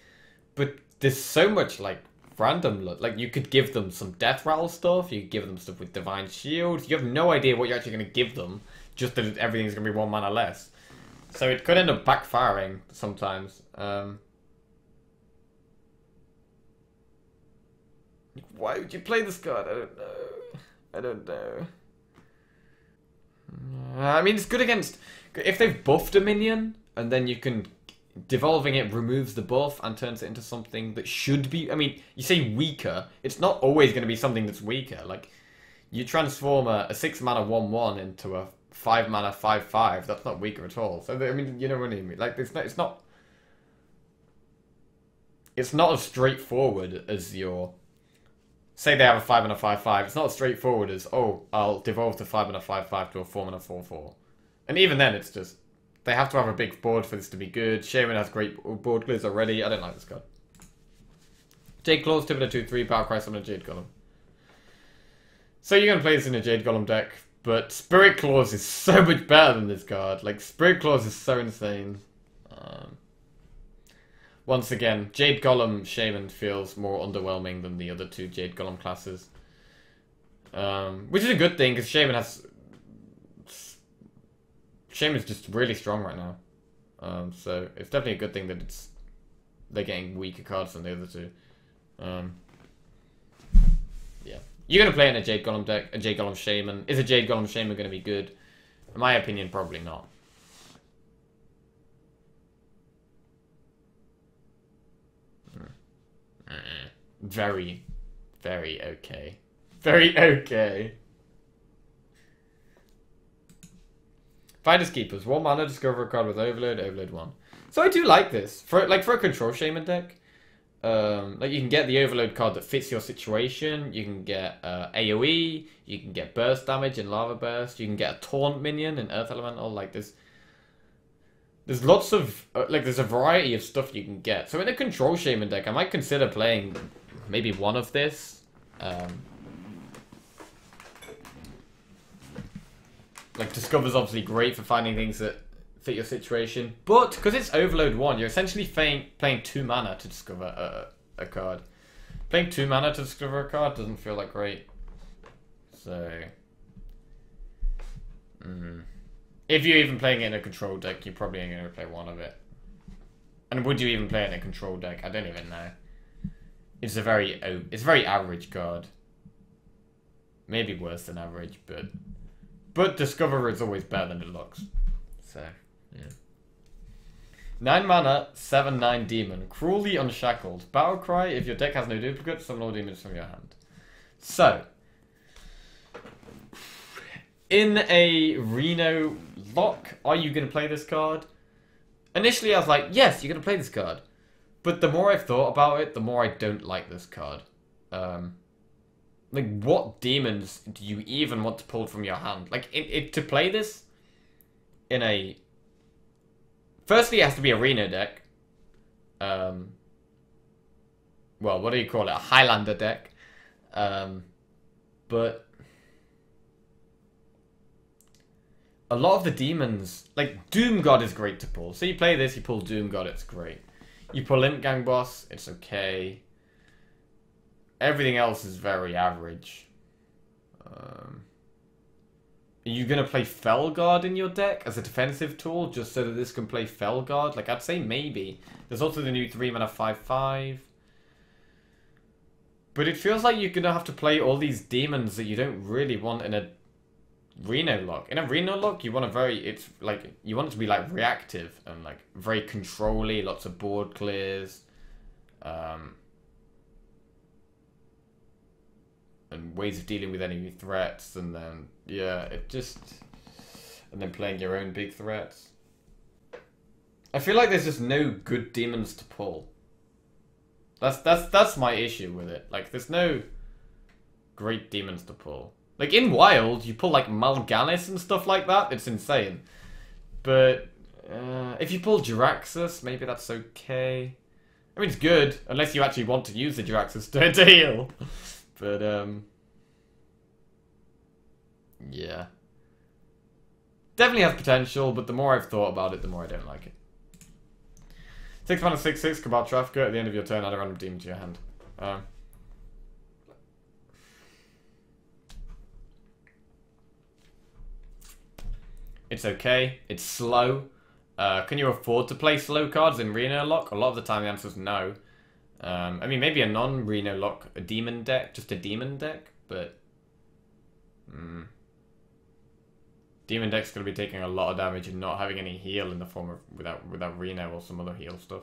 but there's so much like random look. Like you could give them some death rattle stuff. You could give them stuff with divine shield. You have no idea what you're actually going to give them just that everything's going to be one mana less. So it could end up backfiring sometimes. Um, why would you play this card? I don't know. I don't know. I mean, it's good against... If they've buffed a minion, and then you can... Devolving it removes the buff and turns it into something that should be... I mean, you say weaker. It's not always going to be something that's weaker. Like, you transform a, a 6 mana 1-1 into a five mana five five. That's not weaker at all. So I mean, you know what I mean? Like it's not. It's not. It's not as straightforward as your. Say they have a five and a five five. It's not as straightforward as oh I'll devolve the five and a five five to a four and a four four, and even then it's just they have to have a big board for this to be good. Shaman has great board clears already. I don't like this card. Jade Claws, of a 2-3, Power Cry, Summon a Jade Golem. So you're going to play this in a Jade Golem deck. But Spirit Claws is so much better than this card. Like, Spirit Claws is so insane. Um, once again, Jade Golem Shaman feels more underwhelming than the other two Jade Golem classes. Um, which is a good thing, because Shaman has... Shaman's just really strong right now. Um, so, it's definitely a good thing that it's they're getting weaker cards than the other two. Um, you're going to play in a Jade Golem deck, a Jade Golem Shaman. Is a Jade Golem Shaman going to be good? In my opinion, probably not. Very, very okay. Very okay. Finders Keepers. One mana, discover a card with Overload, Overload 1. So I do like this. For like for a Control Shaman deck, um, like you can get the overload card that fits your situation. You can get uh, AOE. You can get burst damage in Lava Burst. You can get a taunt minion in Earth Elemental. Like there's there's lots of uh, like there's a variety of stuff you can get. So in a control shaman deck, I might consider playing maybe one of this. Um, like discover's obviously great for finding things that fit your situation. But because it's Overload 1, you're essentially playing, playing 2 mana to discover a, a card. Playing 2 mana to discover a card doesn't feel like great. So... Mm. If you're even playing it in a control deck, you're probably only going to play one of it. And would you even play it in a control deck? I don't even know. It's a very it's a very average card. Maybe worse than average, but but Discoverer is always better than it looks. So yeah. 9 mana, 7 9 demon. Krul the Unshackled. Battle cry if your deck has no duplicates, summon all demons from your hand. So, in a Reno lock, are you going to play this card? Initially, I was like, yes, you're going to play this card. But the more I've thought about it, the more I don't like this card. Um, like, what demons do you even want to pull from your hand? Like, it, it to play this in a Firstly, it has to be a Reno deck. Um, well, what do you call it? A Highlander deck. Um, but a lot of the demons, like Doomguard is great to pull. So you play this, you pull Doomguard, it's great. You pull Imp Gang Boss, it's okay. Everything else is very average. Um, are you going to play Felguard in your deck as a defensive tool just so that this can play Felguard? Like, I'd say maybe. There's also the new 3 mana 5 5. But it feels like you're going to have to play all these demons that you don't really want in a Reno lock. In a Reno lock, you want a very it's like you want it to be like reactive and like very controlly, lots of board clears, um, and ways of dealing with enemy threats, and then yeah, it just and then playing your own big threats. I feel like there's just no good demons to pull. That's that's that's my issue with it. Like there's no great demons to pull. Like in Wild, you pull like Mal'Ganis and stuff like that. It's insane. But uh, if you pull Jaraxxus, maybe that's okay. I mean, it's good unless you actually want to use the Jaraxxus to, to heal. But um, yeah, definitely has potential. But the more I've thought about it, the more I don't like it. Six mana six six Trafficker. At the end of your turn, add a random demon to your hand. Um, It's okay. It's slow. Uh, can you afford to play slow cards in Reno lock? A lot of the time the answer is no. Um, I mean, maybe a non-Reno lock, a demon deck, just a demon deck, but... Mm, demon deck's to be taking a lot of damage and not having any heal in the form of without without Reno or some other heal stuff.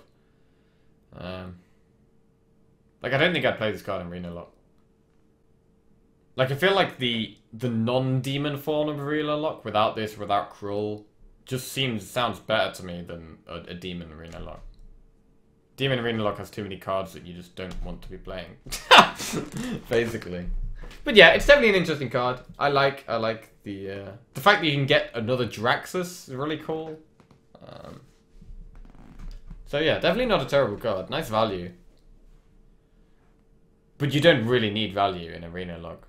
Um, like, I don't think I'd play this card in Reno lock. Like, I feel like the the non-demon form of Reno Lock, without this, without Krul, just seems, sounds better to me than a, a Demon Arena Lock. Demon Arena Lock has too many cards that you just don't want to be playing. Basically. But yeah, it's definitely an interesting card. I like I like the uh, the fact that you can get another Jaraxxus is really cool. Um, so yeah, definitely not a terrible card. Nice value. But you don't really need value in Arena Lock.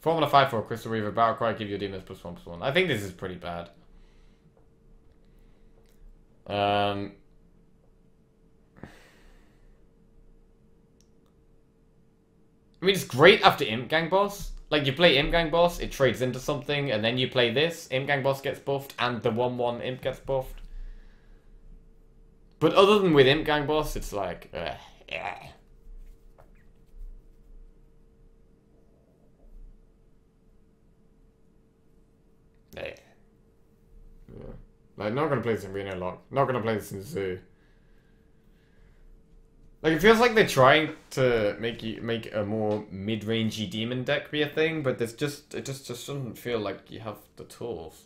Formula 5 for Crystalweaver Battle Cry, give you a demons plus 1 plus 1. I think this is pretty bad. Um, I mean, it's great after Imp Gang Boss. Like, you play Imp Gang Boss, it trades into something, and then you play this, Imp Gang Boss gets buffed, and the 1-1 Imp gets buffed. But other than with Imp Gang Boss, it's like, uh, yeah. Yeah. Like, not gonna play this in Reno Lock. Not gonna play this in Zoo. Like, it feels like they're trying to make you make a more mid-rangey demon deck be a thing, but there's just it just just doesn't feel like you have the tools.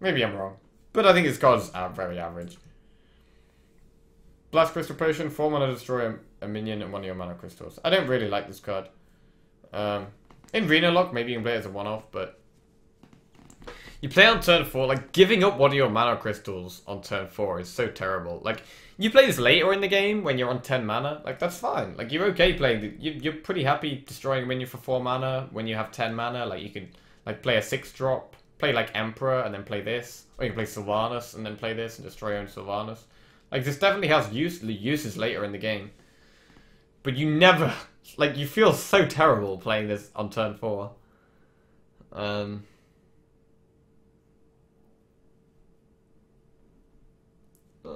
Maybe I'm wrong, but I think his cards are very average. Blast Crystal Potion, 4 mana destroy a, minion and one of your mana crystals. I don't really like this card. Um, in Reno Lock, maybe you can play it as a one-off, but... You play on turn 4, like, giving up one of your mana crystals on turn 4 is so terrible. Like, you play this later in the game when you're on 10 mana, like, that's fine. Like, you're okay playing, the, you, you're pretty happy destroying a minion for 4 mana when you have 10 mana. Like, you can, like, play a 6-drop, play, like, Emperor, and then play this. Or you can play Sylvanas, and then play this, and destroy your own Sylvanas. Like, this definitely has use, uses later in the game. But you never... Like, you feel so terrible playing this on turn 4. Um... Uh,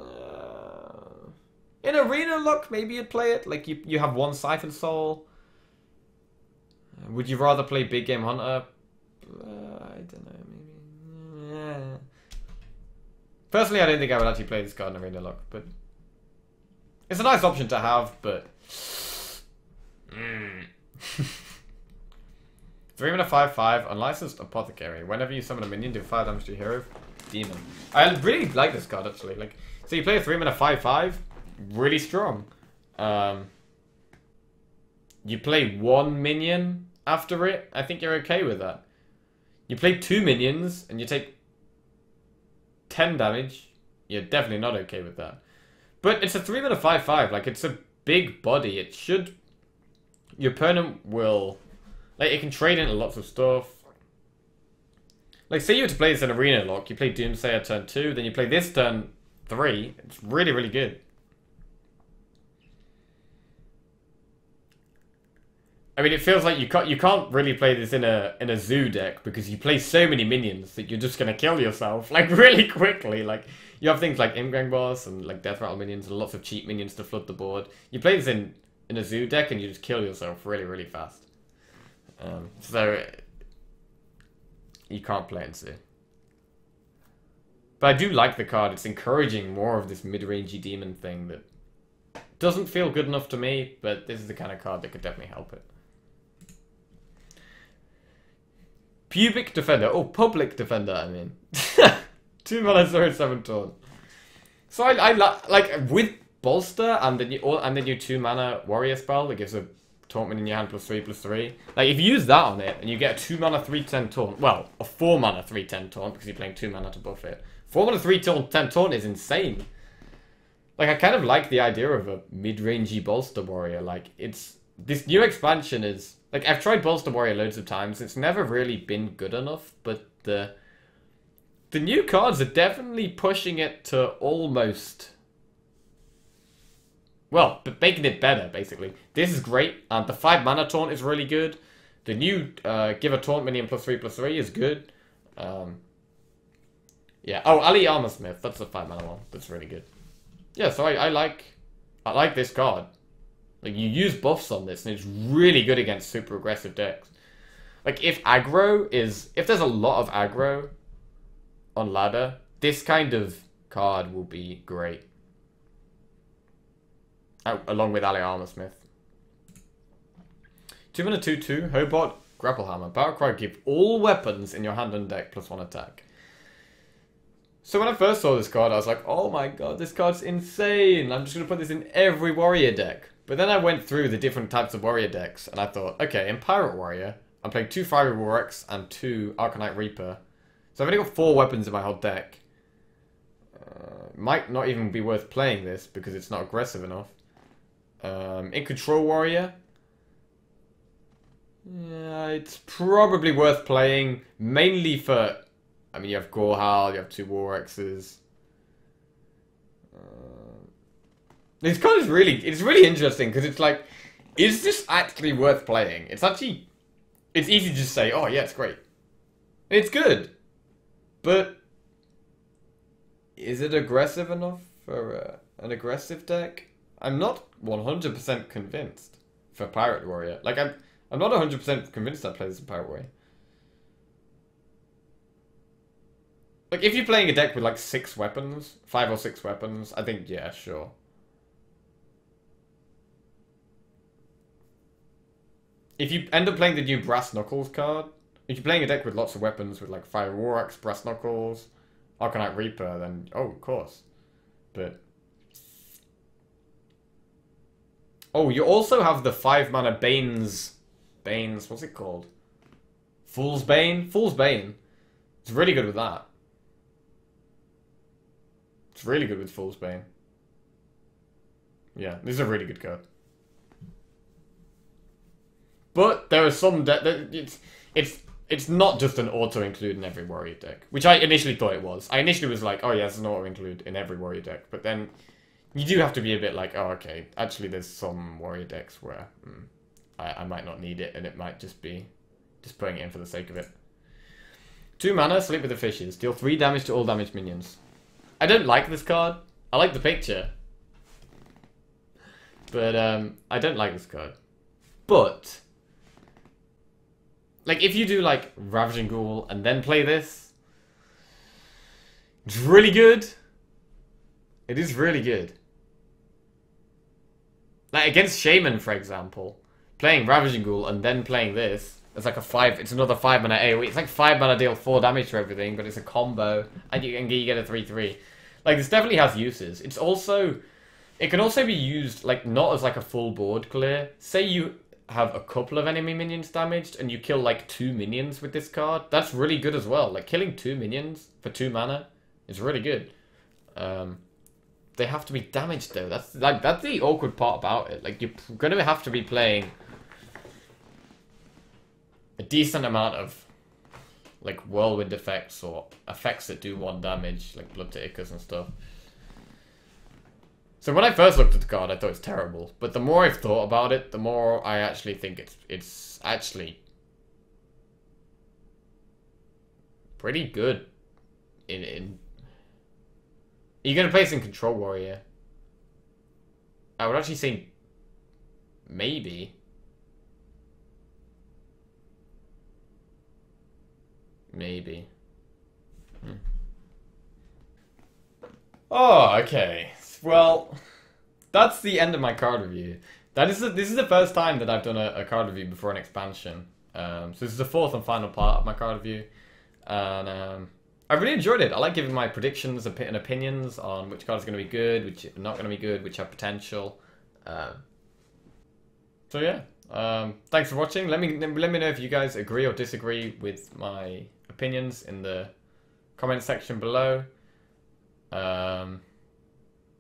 in Arena Lock, maybe you'd play it. Like, you, you have one Siphon Soul. Would you rather play Big Game Hunter? Uh, I don't know, maybe... Yeah. Personally, I don't think I would actually play this card in Arena Lock, but it's a nice option to have, but. three mana five five unlicensed apothecary. Whenever you summon a minion, do five damage to your hero demon. I really like this card actually. Like, so you play a three mana five five, really strong. Um, you play one minion after it. I think you're okay with that. You play two minions and you take 10 damage, you're definitely not okay with that. But it's a 3 mana 5 5. Like, it's a big body. It should. Your opponent will. Like, it can trade into lots of stuff. Like, say you were to play this in Arena Lock, you play Doomsayer turn 2, then you play this turn 3. It's really, really good. I mean, it feels like you can't you can't really play this in a in a zoo deck because you play so many minions that you're just gonna kill yourself like really quickly. Like you have things like Imp Gang Boss and like Death Rattle minions and lots of cheap minions to flood the board. You play this in in a zoo deck and you just kill yourself really really fast. Um, so you can't play in zoo. But I do like the card. It's encouraging more of this mid-rangey demon thing that doesn't feel good enough to me, but this is the kind of card that could definitely help it. Pubic Defender. Oh, Public Defender, I mean. Two mana, zero, seven taunt. So I, I like, with Bolster and the new, and the new two mana Warrior spell that gives a taunt in your hand plus three plus three. Like, if you use that on it and you get a two mana, three, ten taunt, well, a four mana, three, ten taunt because you're playing two mana to buff it. Four mana, three taunt, ten taunt is insane. Like, I kind of like the idea of a mid-rangey Bolster Warrior. Like, it's, this new expansion is like I've tried Bolster Warrior loads of times. It's never really been good enough, but the the new cards are definitely pushing it to almost well, but making it better basically. This is great, and the five mana taunt is really good. The new uh, give a taunt minion plus three plus three is good. Um, yeah. Oh, Alley Armorsmith. That's the five mana one. That's really good. Yeah. So I, I like I like this card. Like, you use buffs on this, and it's really good against super aggressive decks. Like, if aggro is... If there's a lot of aggro on ladder, this kind of card will be great. Along with Alley Armorsmith. 2 mana 2 2, Hobart, Grapplehammer. Battle Cry give all weapons in your hand and deck plus 1 attack. So when I first saw this card, I was like, oh my god, this card's insane. I'm just going to put this in every warrior deck. But then I went through the different types of warrior decks, and I thought, okay, in Pirate Warrior, I'm playing two Fiery War Axe and two Arcanite Reaper. So I've only got four weapons in my whole deck. Uh, might not even be worth playing this, because it's not aggressive enough. Um, in Control Warrior, yeah, it's probably worth playing, mainly for... I mean, you have Gorehowl, you have two War Axes. This card is really, it's really interesting because it's like, is this actually worth playing? It's actually, it's easy to just say, oh yeah, it's great. It's good. But, is it aggressive enough for uh, an aggressive deck? I'm not 100% convinced for Pirate Warrior. Like, I'm, I'm not 100% convinced I play this in Pirate Warrior. Like, if you're playing a deck with like six weapons, five or six weapons, I think, yeah, sure. if you end up playing the new Brass Knuckles card, if you're playing a deck with lots of weapons with like Fire War Axe, Brass Knuckles, Arcanite Reaper, then oh, of course. But oh, you also have the five mana Bane's Bane's what's it called? Fool's Bane, Fool's Bane. It's really good with that. It's really good with Fool's Bane. Yeah, this is a really good card. But there are some that it's it's it's not just an auto include in every warrior deck, which I initially thought it was. I initially was like, oh yeah, it's an auto include in every warrior deck, but then you do have to be a bit like, oh okay, actually there's some warrior decks where hmm, I, I might not need it, and it might just be just putting it in for the sake of it. Two mana, sleep with the fishes, deal three damage to all damaged minions. I don't like this card. I like the picture, but um, I don't like this card. But like, if you do, like, Ravaging Ghoul and then play this, it's really good. It is really good. Like, against Shaman, for example, playing Ravaging Ghoul and then playing this, it's like a five, it's another five mana AoE. It's like five mana deal four damage to everything, but it's a combo, and you, and you get a 3-3. Like, this definitely has uses. It's also, it can also be used, like, not as like a full board clear. Say you have a couple of enemy minions damaged and you kill like two minions with this card, that's really good as well. Like killing two minions for two mana is really good. Um, they have to be damaged though. That's like that's the awkward part about it. Like you're gonna have to be playing a decent amount of like whirlwind effects or effects that do one damage, like blood to Ichor and stuff. So when I first looked at the card, I thought it's terrible. But the more I've thought about it, the more I actually think it's it's actually pretty good. In in, are you gonna play some Control Warrior? I would actually say maybe. Maybe. Hmm. Oh, okay. Well, that's the end of my card review. That is the, this is the first time that I've done a, a card review before an expansion. Um, so this is the fourth and final part of my card review, and um, I really enjoyed it. I like giving my predictions and opinions on which card is going to be good, which are not going to be good, which have potential. Uh, so yeah, um, thanks for watching. Let me let me know if you guys agree or disagree with my opinions in the comment section below. Um,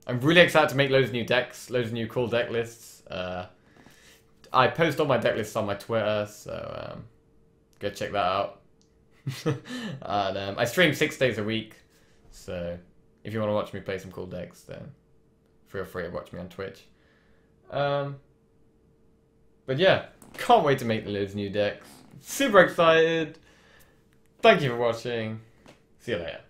I'm really excited to make loads of new decks, loads of new cool deck lists. Uh, I post all my deck lists on my Twitter, so um, go check that out. and um, I stream six days a week, so if you want to watch me play some cool decks, then feel free to watch me on Twitch. Um, but yeah, can't wait to make the loads of new decks. Super excited. Thank you for watching. See you later.